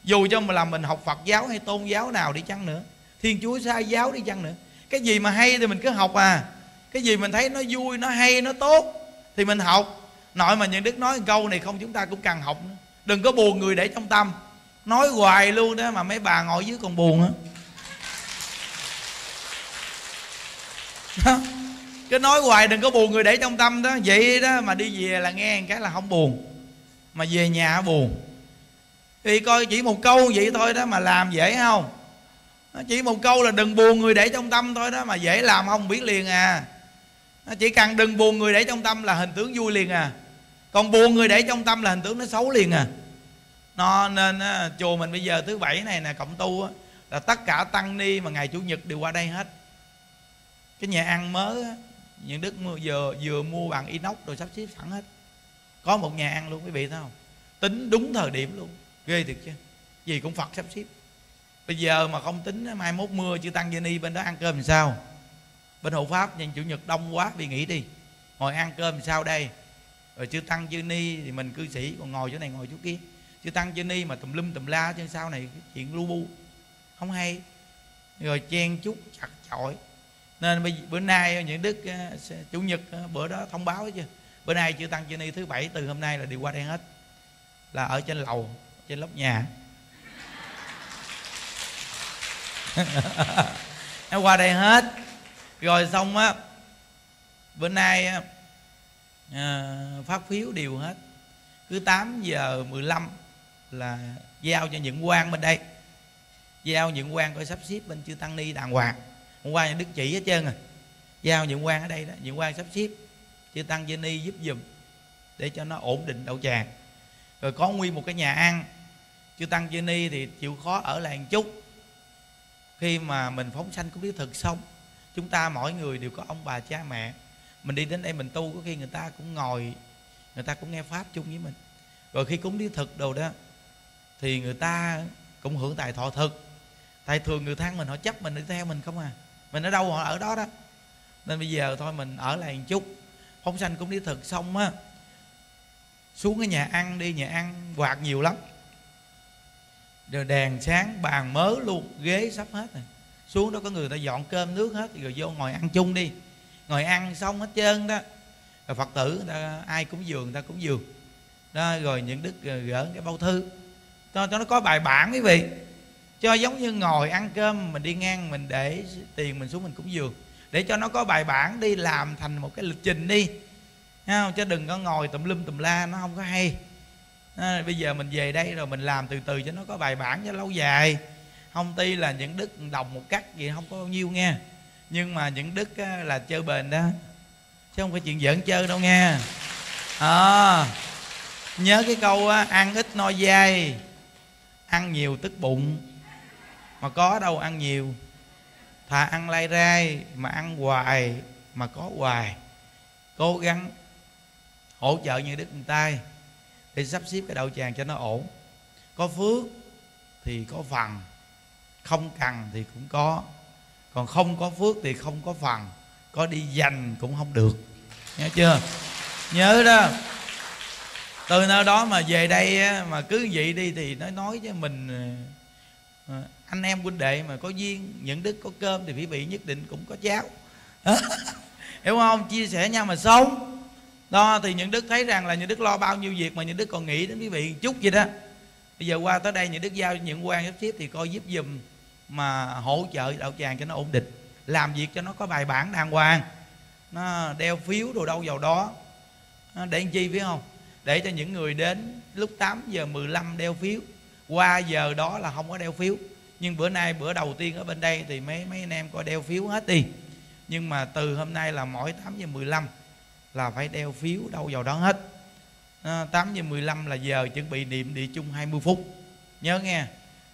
dù cho mà là mình học phật giáo hay tôn giáo nào đi chăng nữa, thiên chúa sai giáo đi chăng nữa, cái gì mà hay thì mình cứ học à. Cái gì mình thấy nó vui, nó hay, nó tốt thì mình học. Nội mà những đức nói câu này không, chúng ta cũng cần học nữa. đừng có buồn người để trong tâm. Nói hoài luôn đó, mà mấy bà ngồi dưới còn buồn á. Cứ nói hoài đừng có buồn người để trong tâm đó. Vậy đó, mà đi về là nghe cái là không buồn. Mà về nhà buồn thì coi chỉ một câu vậy thôi đó mà làm dễ không? Chỉ một câu là đừng buồn người để trong tâm thôi đó mà dễ làm không biết liền à. Chỉ cần đừng buồn người để trong tâm là hình tướng vui liền à. Còn buồn người để trong tâm là hình tướng nó xấu liền à. Nó nên á, chùa mình bây giờ thứ bảy này nè cộng tu á, là tất cả tăng ni mà ngày chủ nhật đều qua đây hết. Cái nhà ăn mới á, những đức vừa vừa mua bằng inox rồi sắp xếp sẵn hết. Có một nhà ăn luôn quý vị thấy không? Tính đúng thời điểm luôn ghê thiệt chứ. Gì cũng phật sắp xếp. Bây giờ mà không tính, mai mốt mưa chưa tăng ni bên đó ăn cơm làm sao? Bên hộ pháp nhân chủ nhật đông quá vì nghỉ đi. Ngồi ăn cơm làm sao đây? Rồi chưa tăng chư ni thì mình cư sĩ, còn ngồi chỗ này ngồi chỗ kia. Chưa tăng chư ni mà tùm lum tùm la trên sau này, cái chuyện lu bu. Không hay. Rồi chen chút chặt chọi. Nên bây, bữa nay những đức ờ, chủ nhật ờ, bữa đó thông báo chứ. Bữa nay chưa tăng chư ni thứ bảy, từ hôm nay là đi qua đây hết. Là ở trên lầu trên lớp nhà. Nó qua đây hết. Rồi xong á bữa nay à, phát phiếu đều hết. Cứ 8 giờ 15 là giao cho những quan bên đây. Giao những quan coi sắp xếp bên chư tăng ni đàng hoàng. Hôm qua những đức chỉ hết trơn à. Giao những quan ở đây đó những quan sắp xếp. Chư tăng chư ni giúp giùm để cho nó ổn định đậu tràng rồi có nguyên một cái nhà ăn. Chư tăng chư ni thì chịu khó ở lại một chút. Khi mà mình phóng sanh cũng biết thực xong chúng ta mỗi người đều có ông bà cha mẹ. Mình đi đến đây mình tu, có khi người ta cũng ngồi, người ta cũng nghe pháp chung với mình. Rồi khi cúng đi thực đồ đó, thì người ta cũng hưởng tài thọ thực. Tại thường người thân mình, họ chấp mình, đi theo mình không à. Mình ở đâu, họ ở đó đó. Nên bây giờ thôi, mình ở lại một chút. Phóng sanh cũng đi thực xong á xuống cái nhà ăn đi, nhà ăn quạt nhiều lắm. Rồi đèn sáng, bàn mớ luôn, ghế sắp hết rồi. Xuống đó có người ta dọn cơm nước hết, rồi vô ngồi ăn chung đi. Ngồi ăn xong hết trơn đó. Rồi phật tử người ta, ai cũng giường người ta cũng giường đó, rồi những đức ờ, gỡ cái bao thư. Cho cho nó có bài bản quý vị. Cho giống như ngồi ăn cơm, mình đi ngang, mình để tiền mình xuống mình cũng giường để cho nó có bài bản đi, làm thành một cái lịch trình đi không? chứ đừng có ngồi tùm lum tùm la nó không có hay. À, bây giờ mình về đây rồi mình làm từ từ cho nó có bài bản cho lâu dài. Không ti là những đức đồng một cắt gì không có bao nhiêu nghe. Nhưng mà những đức là chơi bền đó. Chứ không phải chuyện giỡn chơi đâu nghe. À, nhớ cái câu á, ăn ít no dai ăn nhiều tức bụng. Mà có đâu ăn nhiều. Thà ăn lai rai mà ăn hoài mà có hoài. Cố gắng hỗ trợ như đức tay để sắp xếp cái đạo tràng cho nó ổn. Có phước thì có phần, không cần thì cũng có. Còn không có phước thì không có phần, có đi dành cũng không được. Nhớ chưa? Nhớ đó. Từ nơi đó mà về đây mà cứ vậy đi thì nó nói với mình ờ, ờ, anh em huynh đệ mà có duyên, những đức có cơm thì quý vị nhất định cũng có cháo hiểu không? Chia sẻ nhau mà sống đó, thì những đức thấy rằng là những đức lo bao nhiêu việc mà những đức còn nghĩ đến quý vị chút gì đó. Bây giờ qua tới đây những đức giao những quan sắp xếp thì coi giúp dùm mà hỗ trợ đạo tràng cho nó ổn định. Làm việc cho nó có bài bản đàng hoàng. Nó đeo phiếu đồ đâu vào đó. Để làm chi phải không? Để cho những người đến lúc 8 giờ 15 đeo phiếu. Qua giờ đó là không có đeo phiếu. Nhưng bữa nay, bữa đầu tiên ở bên đây thì mấy mấy anh em coi đeo phiếu hết đi. Nhưng mà từ hôm nay là mỗi 8 giờ 15 là phải đeo phiếu đâu vào đó hết. À, 8 giờ 15 là giờ chuẩn bị niệm địa chung 20 phút. Nhớ nghe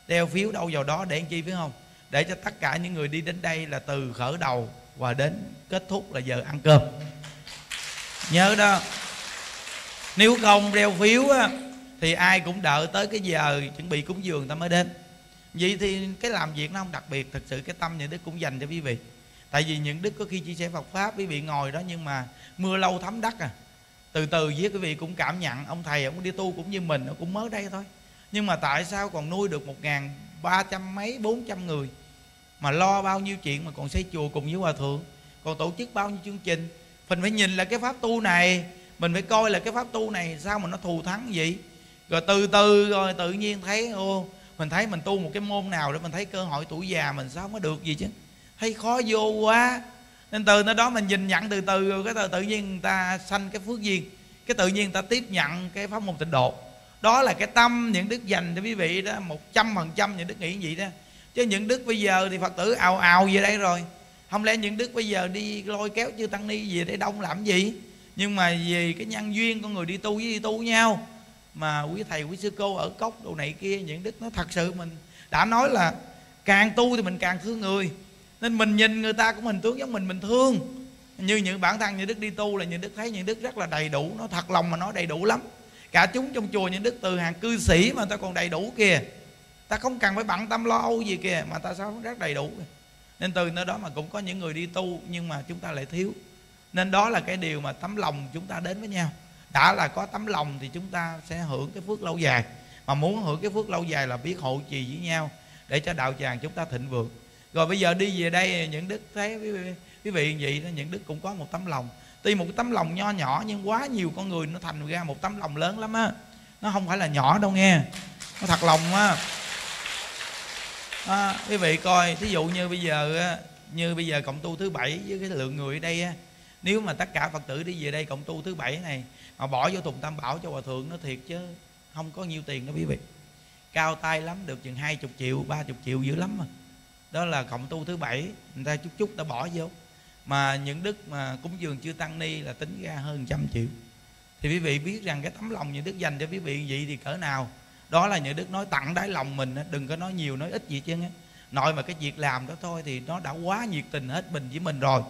đeo phiếu đâu vào đó để làm chi phải không? Để cho tất cả những người đi đến đây là từ khởi đầu và đến kết thúc là giờ ăn cơm. Nhớ đó. Nếu không đeo phiếu á, thì ai cũng đợi tới cái giờ chuẩn bị cúng dường ta mới đến. Vậy thì cái làm việc nó không đặc biệt thật sự cái tâm những đức cũng dành cho quý vị tại vì những đức có khi chia sẻ Phật pháp, quý vị ngồi đó nhưng mà mưa lâu thấm đất à. Từ từ với quý vị cũng cảm nhận, ông thầy, ông đi tu cũng như mình ông cũng mới đây thôi. Nhưng mà tại sao còn nuôi được một ngàn ba trăm mấy, bốn trăm người? Mà lo bao nhiêu chuyện mà còn xây chùa cùng với hòa thượng? Còn tổ chức bao nhiêu chương trình? Mình phải nhìn là cái pháp tu này, mình phải coi là cái pháp tu này sao mà nó thù thắng vậy? Rồi từ từ rồi tự nhiên thấy, ô, mình thấy mình tu một cái môn nào để mình thấy cơ hội tuổi già mình sao mới được gì chứ? Thấy khó vô quá. Nên từ nơi đó mình nhìn nhận từ từ rồi cái từ tự nhiên người ta sanh cái phước duyên. Cái tự nhiên người ta tiếp nhận cái pháp môn tịnh độ. Đó là cái tâm, những đức dành cho quý vị đó, một trăm phần trăm những đức nghĩ vậy đó. Chứ những đức bây giờ thì phật tử ào ào về đây rồi. Không lẽ những đức bây giờ đi lôi kéo chư tăng ni về để đông làm gì? Nhưng mà vì cái nhân duyên con người đi tu với đi tu nhau. Mà quý thầy, quý sư cô ở cốc đồ này kia, những đức nó thật sự mình đã nói là càng tu thì mình càng thương người nên mình nhìn người ta cũng hình tướng giống mình mình thương. Như những bản thân những đức đi tu là những đức thấy những đức rất là đầy đủ. Nó thật lòng mà nói đầy đủ lắm. Cả chúng trong chùa những đức từ hàng cư sĩ mà ta còn đầy đủ kìa. Ta không cần phải bận tâm lo âu gì kìa, mà ta sao rất đầy đủ kìa. nên từ nơi đó mà cũng có những người đi tu, nhưng mà chúng ta lại thiếu. Nên đó là cái điều mà tấm lòng chúng ta đến với nhau. Đã là có tấm lòng thì chúng ta sẽ hưởng cái phước lâu dài. Mà muốn hưởng cái phước lâu dài là biết hộ trì với nhau để cho đạo tràng chúng ta thịnh vượng rồi bây giờ đi về đây những đức thấy quý vị vậy đó những đức cũng có một tấm lòng. Tuy một tấm lòng nho nhỏ nhưng quá nhiều con người nó thành ra một tấm lòng lớn lắm á. Nó không phải là nhỏ đâu nghe. Nó thật lòng á. À, quý vị coi thí dụ như bây giờ như bây giờ cộng tu thứ bảy với cái lượng người ở đây á. Nếu mà tất cả phật tử đi về đây cộng tu thứ bảy này mà bỏ vô thùng tam bảo cho hòa thượng nó thiệt chứ không có nhiêu tiền đó quý vị. Cao tay lắm được chừng hai chục triệu ba chục triệu dữ lắm mà đó là cộng tu thứ bảy. Người ta chút chút ta bỏ vô. Mà những đức mà cúng dường chưa tăng ni là tính ra hơn trăm triệu thì quý vị biết rằng cái tấm lòng những đức dành cho quý vị vậy thì cỡ nào? Đó là những đức nói tặng đáy lòng mình đừng có nói nhiều, nói ít gì chứ nội mà cái việc làm đó thôi thì nó đã quá nhiệt tình hết mình với mình rồi.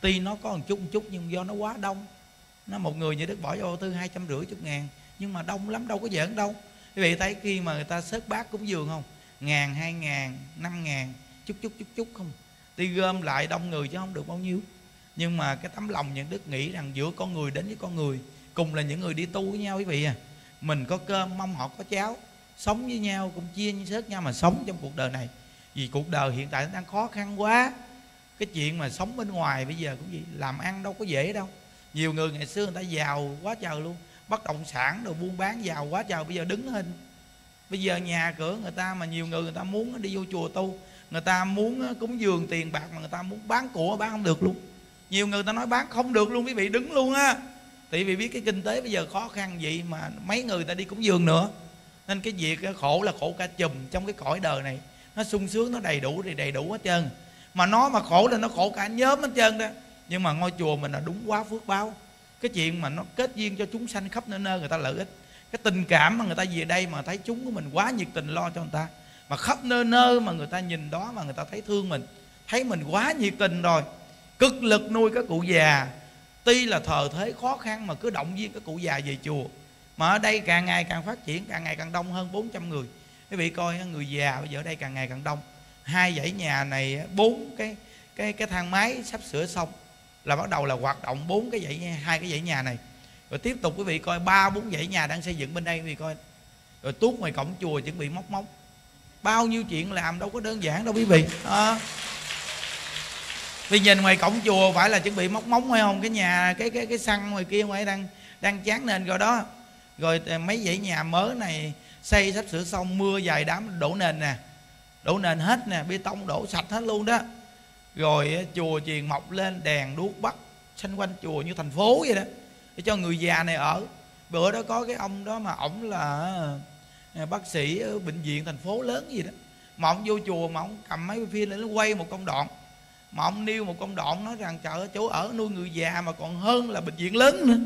Tuy nó có một chút một chút nhưng do nó quá đông. Nó một người như đức bỏ vô tư hai trăm rưỡi chục ngàn, nhưng mà đông lắm, đâu có giỡn đâu. Quý vị thấy khi mà người ta xếp bát cúng dường không? Ngàn, hai ngàn, năm ngàn chút chút chút chút không? Đi gom lại đông người chứ không được bao nhiêu. Nhưng mà cái tấm lòng những đức nghĩ rằng giữa con người đến với con người, cùng là những người đi tu với nhau quý vị à mình có cơm mong họ có cháo, sống với nhau, cũng chia như sớt nhau mà sống trong cuộc đời này. Vì cuộc đời hiện tại nó đang khó khăn quá. Cái chuyện mà sống bên ngoài bây giờ cũng gì làm ăn đâu có dễ đâu. Nhiều người ngày xưa người ta giàu quá trời luôn, bất động sản rồi buôn bán giàu quá trời, bây giờ đứng hình. Bây giờ nhà cửa người ta mà nhiều người người ta muốn đi vô chùa tu người ta muốn cúng dường tiền bạc mà người ta muốn bán của, bán không được luôn. Nhiều người ta nói bán không được luôn, quý vị đứng luôn á. Thì vì biết cái kinh tế bây giờ khó khăn vậy mà mấy người ta đi cúng dường nữa. Nên cái việc khổ là khổ cả chùm trong cái cõi đời này. Nó sung sướng, nó đầy đủ, thì đầy đủ hết trơn. Mà nó mà khổ là nó khổ cả nhóm hết trơn đó. Nhưng mà ngôi chùa mình là đúng quá phước báo. Cái chuyện mà nó kết duyên cho chúng sanh khắp nơi nơi, người ta lợi ích. Cái tình cảm mà người ta về đây mà thấy chúng của mình quá nhiệt tình lo cho người ta mà khắp nơi nơi mà người ta nhìn đó mà người ta thấy thương mình. Thấy mình quá nhiệt tình rồi. Cực lực nuôi các cụ già. Tuy là thờ thế khó khăn mà cứ động viên các cụ già về chùa. Mà ở đây càng ngày càng phát triển, càng ngày càng đông hơn 400 người. Quý vị coi người già bây giờ ở đây càng ngày càng đông. Hai dãy nhà này bốn cái cái cái thang máy sắp sửa xong. Là bắt đầu là hoạt động bốn cái dãy, hai cái dãy nhà này. Rồi tiếp tục quý vị coi ba, bốn dãy nhà đang xây dựng bên đây quý vị coi. Rồi tuốt ngoài cổng chùa chuẩn bị móc móc bao nhiêu chuyện làm đâu có đơn giản đâu quý vị. À, vì nhìn ngoài cổng chùa phải là chuẩn bị móc móng hay không? Cái nhà cái cái cái xăng ngoài kia ngoài đang đang chán nền rồi đó. Rồi mấy dãy nhà mới này xây sắp sửa xong mưa dài đám đổ nền nè đổ nền hết nè bê tông đổ sạch hết luôn đó. Rồi chùa chiền mọc lên đèn đuốc bắt xanh quanh chùa như thành phố vậy đó. Để cho người già này ở. Bữa đó có cái ông đó mà ổng là À, bác sĩ ở bệnh viện thành phố lớn gì đó. Mà ông vô chùa mà ông cầm máy phim lên quay một công đoạn. Mà ông nêu một công đoạn nói rằng chợ chỗ ở nuôi người già mà còn hơn là bệnh viện lớn nữa.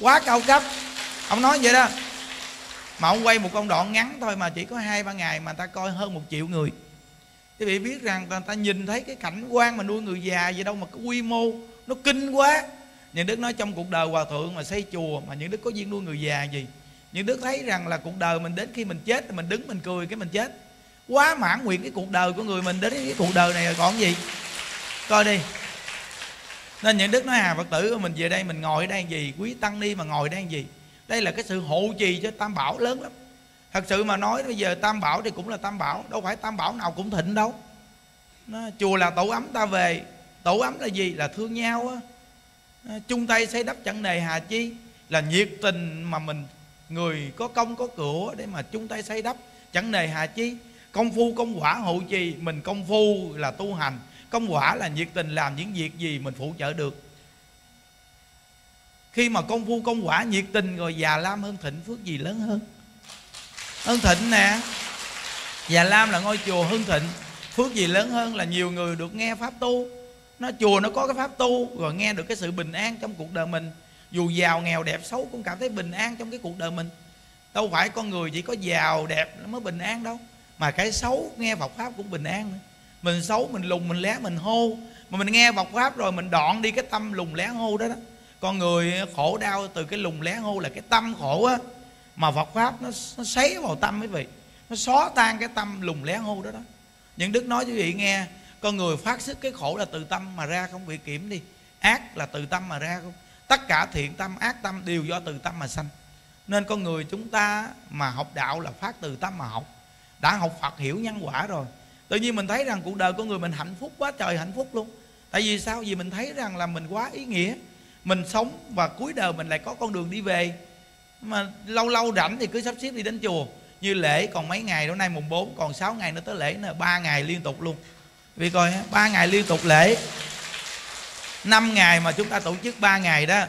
Quá cao cấp. Ông nói vậy đó. Mà ông quay một công đoạn ngắn thôi mà chỉ có hai ba ngày mà ta coi hơn một triệu người. Quý vị biết rằng ta, ta nhìn thấy cái cảnh quan mà nuôi người già vậy đâu mà cái quy mô nó kinh quá. Những đức nói trong cuộc đời hòa thượng mà xây chùa mà những đức có duyên nuôi người già gì? Những đức thấy rằng là cuộc đời mình đến khi mình chết thì mình đứng mình cười cái mình chết. Quá mãn nguyện cái cuộc đời của người mình đến cái cuộc đời này còn gì. Coi đi. Nên những đức nói à phật tử mình về đây mình ngồi đang đây gì? Quý tăng ni mà ngồi đây gì? Đây là cái sự hộ trì cho tam bảo lớn lắm. Thật sự mà nói bây giờ tam bảo thì cũng là tam bảo đâu phải tam bảo nào cũng thịnh đâu. Nó, chùa là tổ ấm ta về. Tổ ấm là gì? Là thương nhau á. Chung tay xây đắp chẳng nề hà chi là nhiệt tình mà mình người có công có cửa để mà chung tay xây đắp. Chẳng nề hà chi, công phu, công quả hộ trì, mình công phu là tu hành. Công quả là nhiệt tình làm những việc gì mình phụ trợ được. Khi mà công phu, công quả, nhiệt tình, rồi già lam hơn thịnh, phước gì lớn hơn? Hơn thịnh nè. Già lam là ngôi chùa hơn thịnh, phước gì lớn hơn là nhiều người được nghe pháp tu. Nó chùa nó có cái pháp tu, rồi nghe được cái sự bình an trong cuộc đời mình dù giàu, nghèo, đẹp, xấu cũng cảm thấy bình an trong cái cuộc đời mình. Đâu phải con người chỉ có giàu, đẹp nó mới bình an đâu. Mà cái xấu nghe Phật pháp cũng bình an nữa. Mình xấu, mình lùng mình lé, mình hô. Mà mình nghe Phật pháp rồi mình đoạn đi cái tâm lùng lé hô đó đó. Con người khổ đau từ cái lùng lé hô là cái tâm khổ á. Mà Phật pháp nó nó sấy vào tâm quý vị. Nó xóa tan cái tâm lùng lé hô đó đó. Những đức nói quý vị nghe, con người phát xuất cái khổ là từ tâm mà ra không bị kiểm đi. Ác là từ tâm mà ra không tất cả thiện tâm, ác tâm đều do từ tâm mà sanh. Nên con người chúng ta mà học đạo là phát từ tâm mà học. Đã học Phật hiểu nhân quả rồi. Tự nhiên mình thấy rằng cuộc đời của người mình hạnh phúc quá, trời hạnh phúc luôn. Tại vì sao? Vì mình thấy rằng là mình quá ý nghĩa. Mình sống và cuối đời mình lại có con đường đi về. Mà lâu lâu rảnh thì cứ sắp xếp đi đến chùa. Như lễ còn mấy ngày đó nay mùng 4 còn 6 ngày nữa tới lễ nữa, ba ngày liên tục luôn. Vì coi, ba ngày liên tục lễ năm ngày mà chúng ta tổ chức ba ngày đó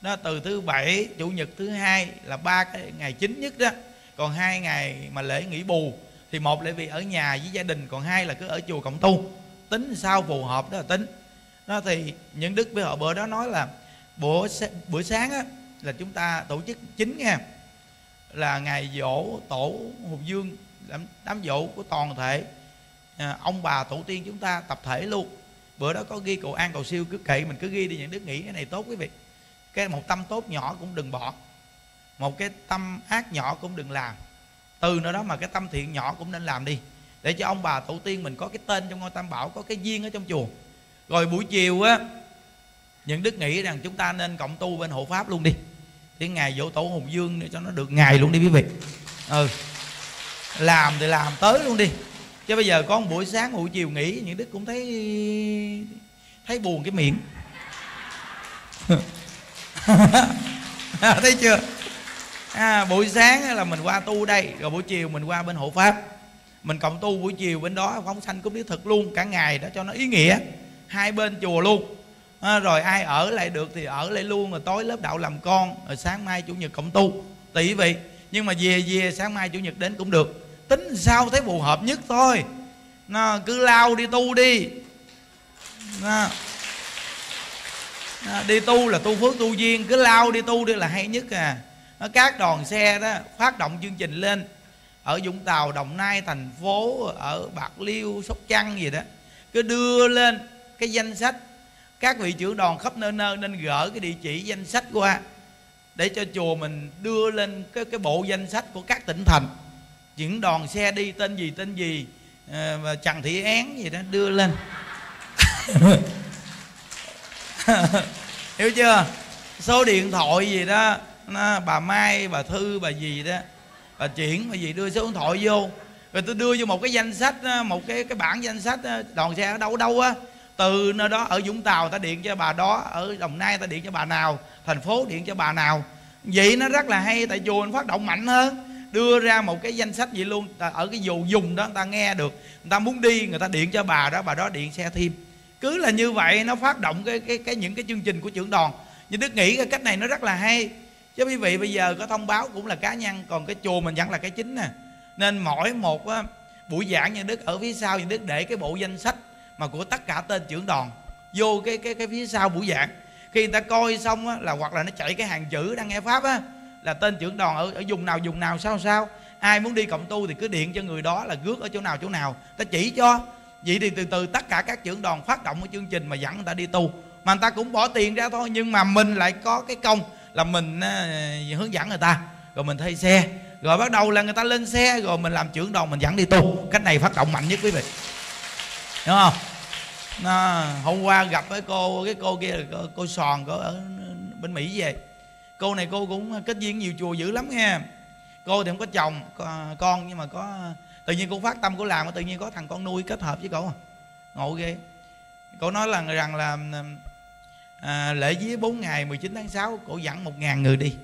đó từ thứ bảy chủ nhật thứ hai là ba cái ngày chính nhất đó. Còn hai ngày mà lễ nghỉ bù thì một là vì ở nhà với gia đình còn hai là cứ ở chùa cộng tu. Tính sao phù hợp đó là tính. Đó thì những đức với họ bữa đó nói là bữa bữa sáng á là chúng ta tổ chức chính nha. Là ngày dỗ tổ hùng dương đám, đám dỗ của toàn thể. À, ông bà tổ tiên chúng ta tập thể luôn bữa đó có ghi cầu an, cầu siêu, cứ kệ, mình cứ ghi đi, những đức nghĩ cái này tốt quý vị. Cái một tâm tốt nhỏ cũng đừng bỏ. Một cái tâm ác nhỏ cũng đừng làm. Từ nơi đó mà cái tâm thiện nhỏ cũng nên làm đi. Để cho ông bà tổ tiên mình có cái tên trong ngôi tam bảo, có cái duyên ở trong chùa. Rồi buổi chiều á, những đức nghĩ rằng chúng ta nên cộng tu bên hộ pháp luôn đi. Thì ngày dỗ tổ hùng dương để cho nó được ngày luôn đi quý vị. Ừ. Làm thì làm, tới luôn đi chứ bây giờ có một buổi sáng buổi chiều nghỉ những đức cũng thấy thấy buồn cái miệng. Thấy chưa? À, buổi sáng là mình qua tu đây rồi buổi chiều mình qua bên hộ pháp. Mình cộng tu buổi chiều bên đó phóng sanh cúng lý thực luôn cả ngày đó cho nó ý nghĩa. Hai bên chùa luôn. À, rồi ai ở lại được thì ở lại luôn rồi tối lớp đạo làm con rồi sáng mai chủ nhật cộng tu. Tỷ vị. Nhưng mà về về sáng mai chủ nhật đến cũng được tính sao thấy phù hợp nhất thôi. Nó cứ lao đi tu đi. Nó, nó, đi tu là tu phước tu duyên cứ lao đi tu đi là hay nhất à. Nó các đoàn xe đó phát động chương trình lên. Ở Vũng Tàu, Đồng Nai, thành phố ở Bạc Liêu, Sóc Trăng gì đó. Cứ đưa lên cái danh sách. Các vị trưởng đoàn khắp nơi nơi nên gỡ cái địa chỉ danh sách qua. Để cho chùa mình đưa lên cái cái bộ danh sách của các tỉnh thành những đoàn xe đi tên gì tên gì và Trần Thị Án gì đó đưa lên. Hiểu chưa? Số điện thoại gì đó nó, bà Mai bà Thư bà gì đó bà chuyển bà gì đưa số điện thoại vô. Rồi tôi đưa vô một cái danh sách ờ, một cái cái bản danh sách ờ, đoàn xe ở đâu đâu á. Từ nơi đó ở Vũng Tàu ta điện cho bà đó ở Đồng Nai ta điện cho bà nào thành phố điện cho bà nào. Vậy nó rất là hay tại chùa mình phát động mạnh hơn đưa ra một cái danh sách vậy luôn. Ở cái dù dùng đó người ta nghe được. Người ta muốn đi người ta điện cho bà đó bà đó điện xe thêm. Cứ là như vậy nó phát động cái cái cái những cái chương trình của trưởng đoàn. Nhưng đức nghĩ cái cách này nó rất là hay. Chứ quý vị bây giờ có thông báo cũng là cá nhân còn cái chùa mình vẫn là cái chính nè. Nên mỗi một á, buổi giảng như đức ở phía sau nhân đức để cái bộ danh sách mà của tất cả tên trưởng đoàn vô cái cái cái phía sau buổi giảng. Khi người ta coi xong á, là hoặc là nó chạy cái hàng chữ đang nghe pháp á là tên trưởng đoàn ở ở vùng nào vùng nào sao sao? Ai muốn đi cộng tu thì cứ điện cho người đó là rước ở chỗ nào chỗ nào. Ta chỉ cho. Vậy thì từ từ tất cả các trưởng đoàn phát động cái chương trình mà dẫn người ta đi tu. Mà người ta cũng bỏ tiền ra thôi nhưng mà mình lại có cái công là mình uh, hướng dẫn người ta. Rồi mình thuê xe. Rồi bắt đầu là người ta lên xe rồi mình làm trưởng đoàn mình dẫn đi tu. Cách này phát động mạnh nhất quý vị. Đúng không? À, hôm qua gặp với cô cái cô kia là cô, cô sòn cô ở bên mỹ về cô này cô cũng kết duyên nhiều chùa dữ lắm nha cô thì không có chồng con nhưng mà có tự nhiên cô phát tâm cô làm tự nhiên có thằng con nuôi kết hợp với cô ngộ ghê. Cô nói là rằng là à, lễ vía 4 ngày 19 tháng 6 cổ dẫn một ngàn người đi.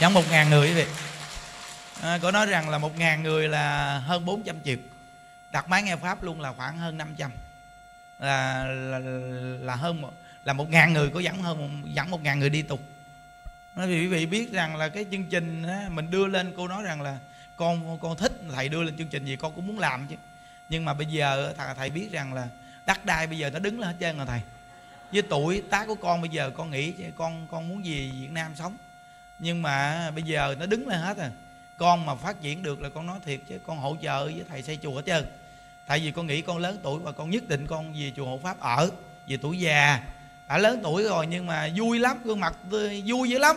Dẫn một ngàn người quý vị. À, cổ nói rằng là một ngàn người là hơn 400 triệu. Đặt máy nghe pháp luôn là khoảng hơn 500 là là, là hơn một là một ngàn người có dẫn hơn dẫn một ngàn người đi tục. Nói vì quý vị biết rằng là cái chương trình đó, mình đưa lên cô nói rằng là con con thích thầy đưa lên chương trình gì con cũng muốn làm chứ. Nhưng mà bây giờ thầy, thầy biết rằng là đất đai bây giờ nó đứng lên hết trơn rồi thầy. Với tuổi tác của con bây giờ con nghĩ con con muốn gì Việt Nam sống. Nhưng mà bây giờ nó đứng lên hết rồi. Con mà phát triển được là con nói thiệt chứ con hỗ trợ với thầy xây chùa hết trơn. Tại vì con nghĩ con lớn tuổi và con nhất định con về chùa hộ pháp ở về tuổi già đã lớn tuổi rồi nhưng mà vui lắm gương mặt vui dữ lắm.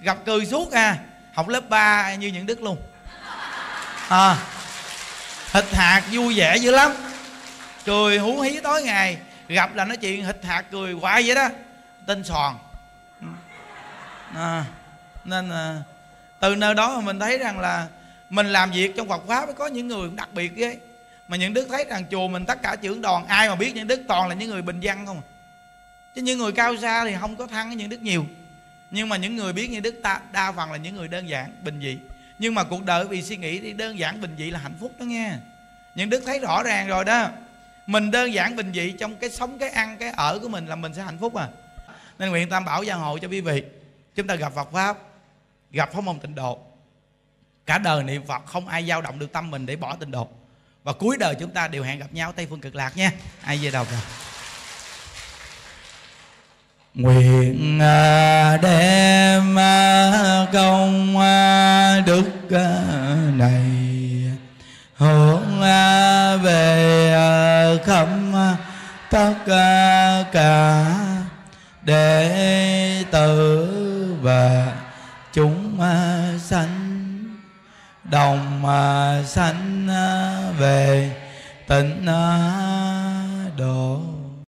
Gặp cười suốt à học lớp 3 như những đức luôn. À, thịt hạt vui vẻ dữ lắm. Cười hú hí tối ngày gặp là nói chuyện thịt hạt cười hoài vậy đó. Tên sòn à, nên à, từ nơi đó mà mình thấy rằng là mình làm việc trong Phật pháp có những người đặc biệt ghê. Mà những đức thấy rằng chùa mình tất cả trưởng đoàn ai mà biết những đức toàn là những người bình dân không à chứ những người cao xa thì không có thăng những đức nhiều. Nhưng mà những người biết như đức ta, đa phần là những người đơn giản, bình dị. Nhưng mà cuộc đời vì suy nghĩ đi đơn giản, bình dị là hạnh phúc đó nghe. Những đức thấy rõ ràng rồi đó. Mình đơn giản, bình dị trong cái sống, cái ăn, cái ở của mình là mình sẽ hạnh phúc à. Nên nguyện tam bảo gia hộ cho quý vị. Chúng ta gặp Phật pháp, gặp pháp môn tịnh độ. Cả đời niệm Phật, không ai dao động được tâm mình để bỏ tịnh độ. Và cuối đời chúng ta đều hẹn gặp nhau tây phương cực lạc nha. Ai về đầu rồi? Nguyện à, đem à, công à, đức này. Hướng về khắp tất cả đệ tử và chúng sanh. Đồng sanh về tịnh độ.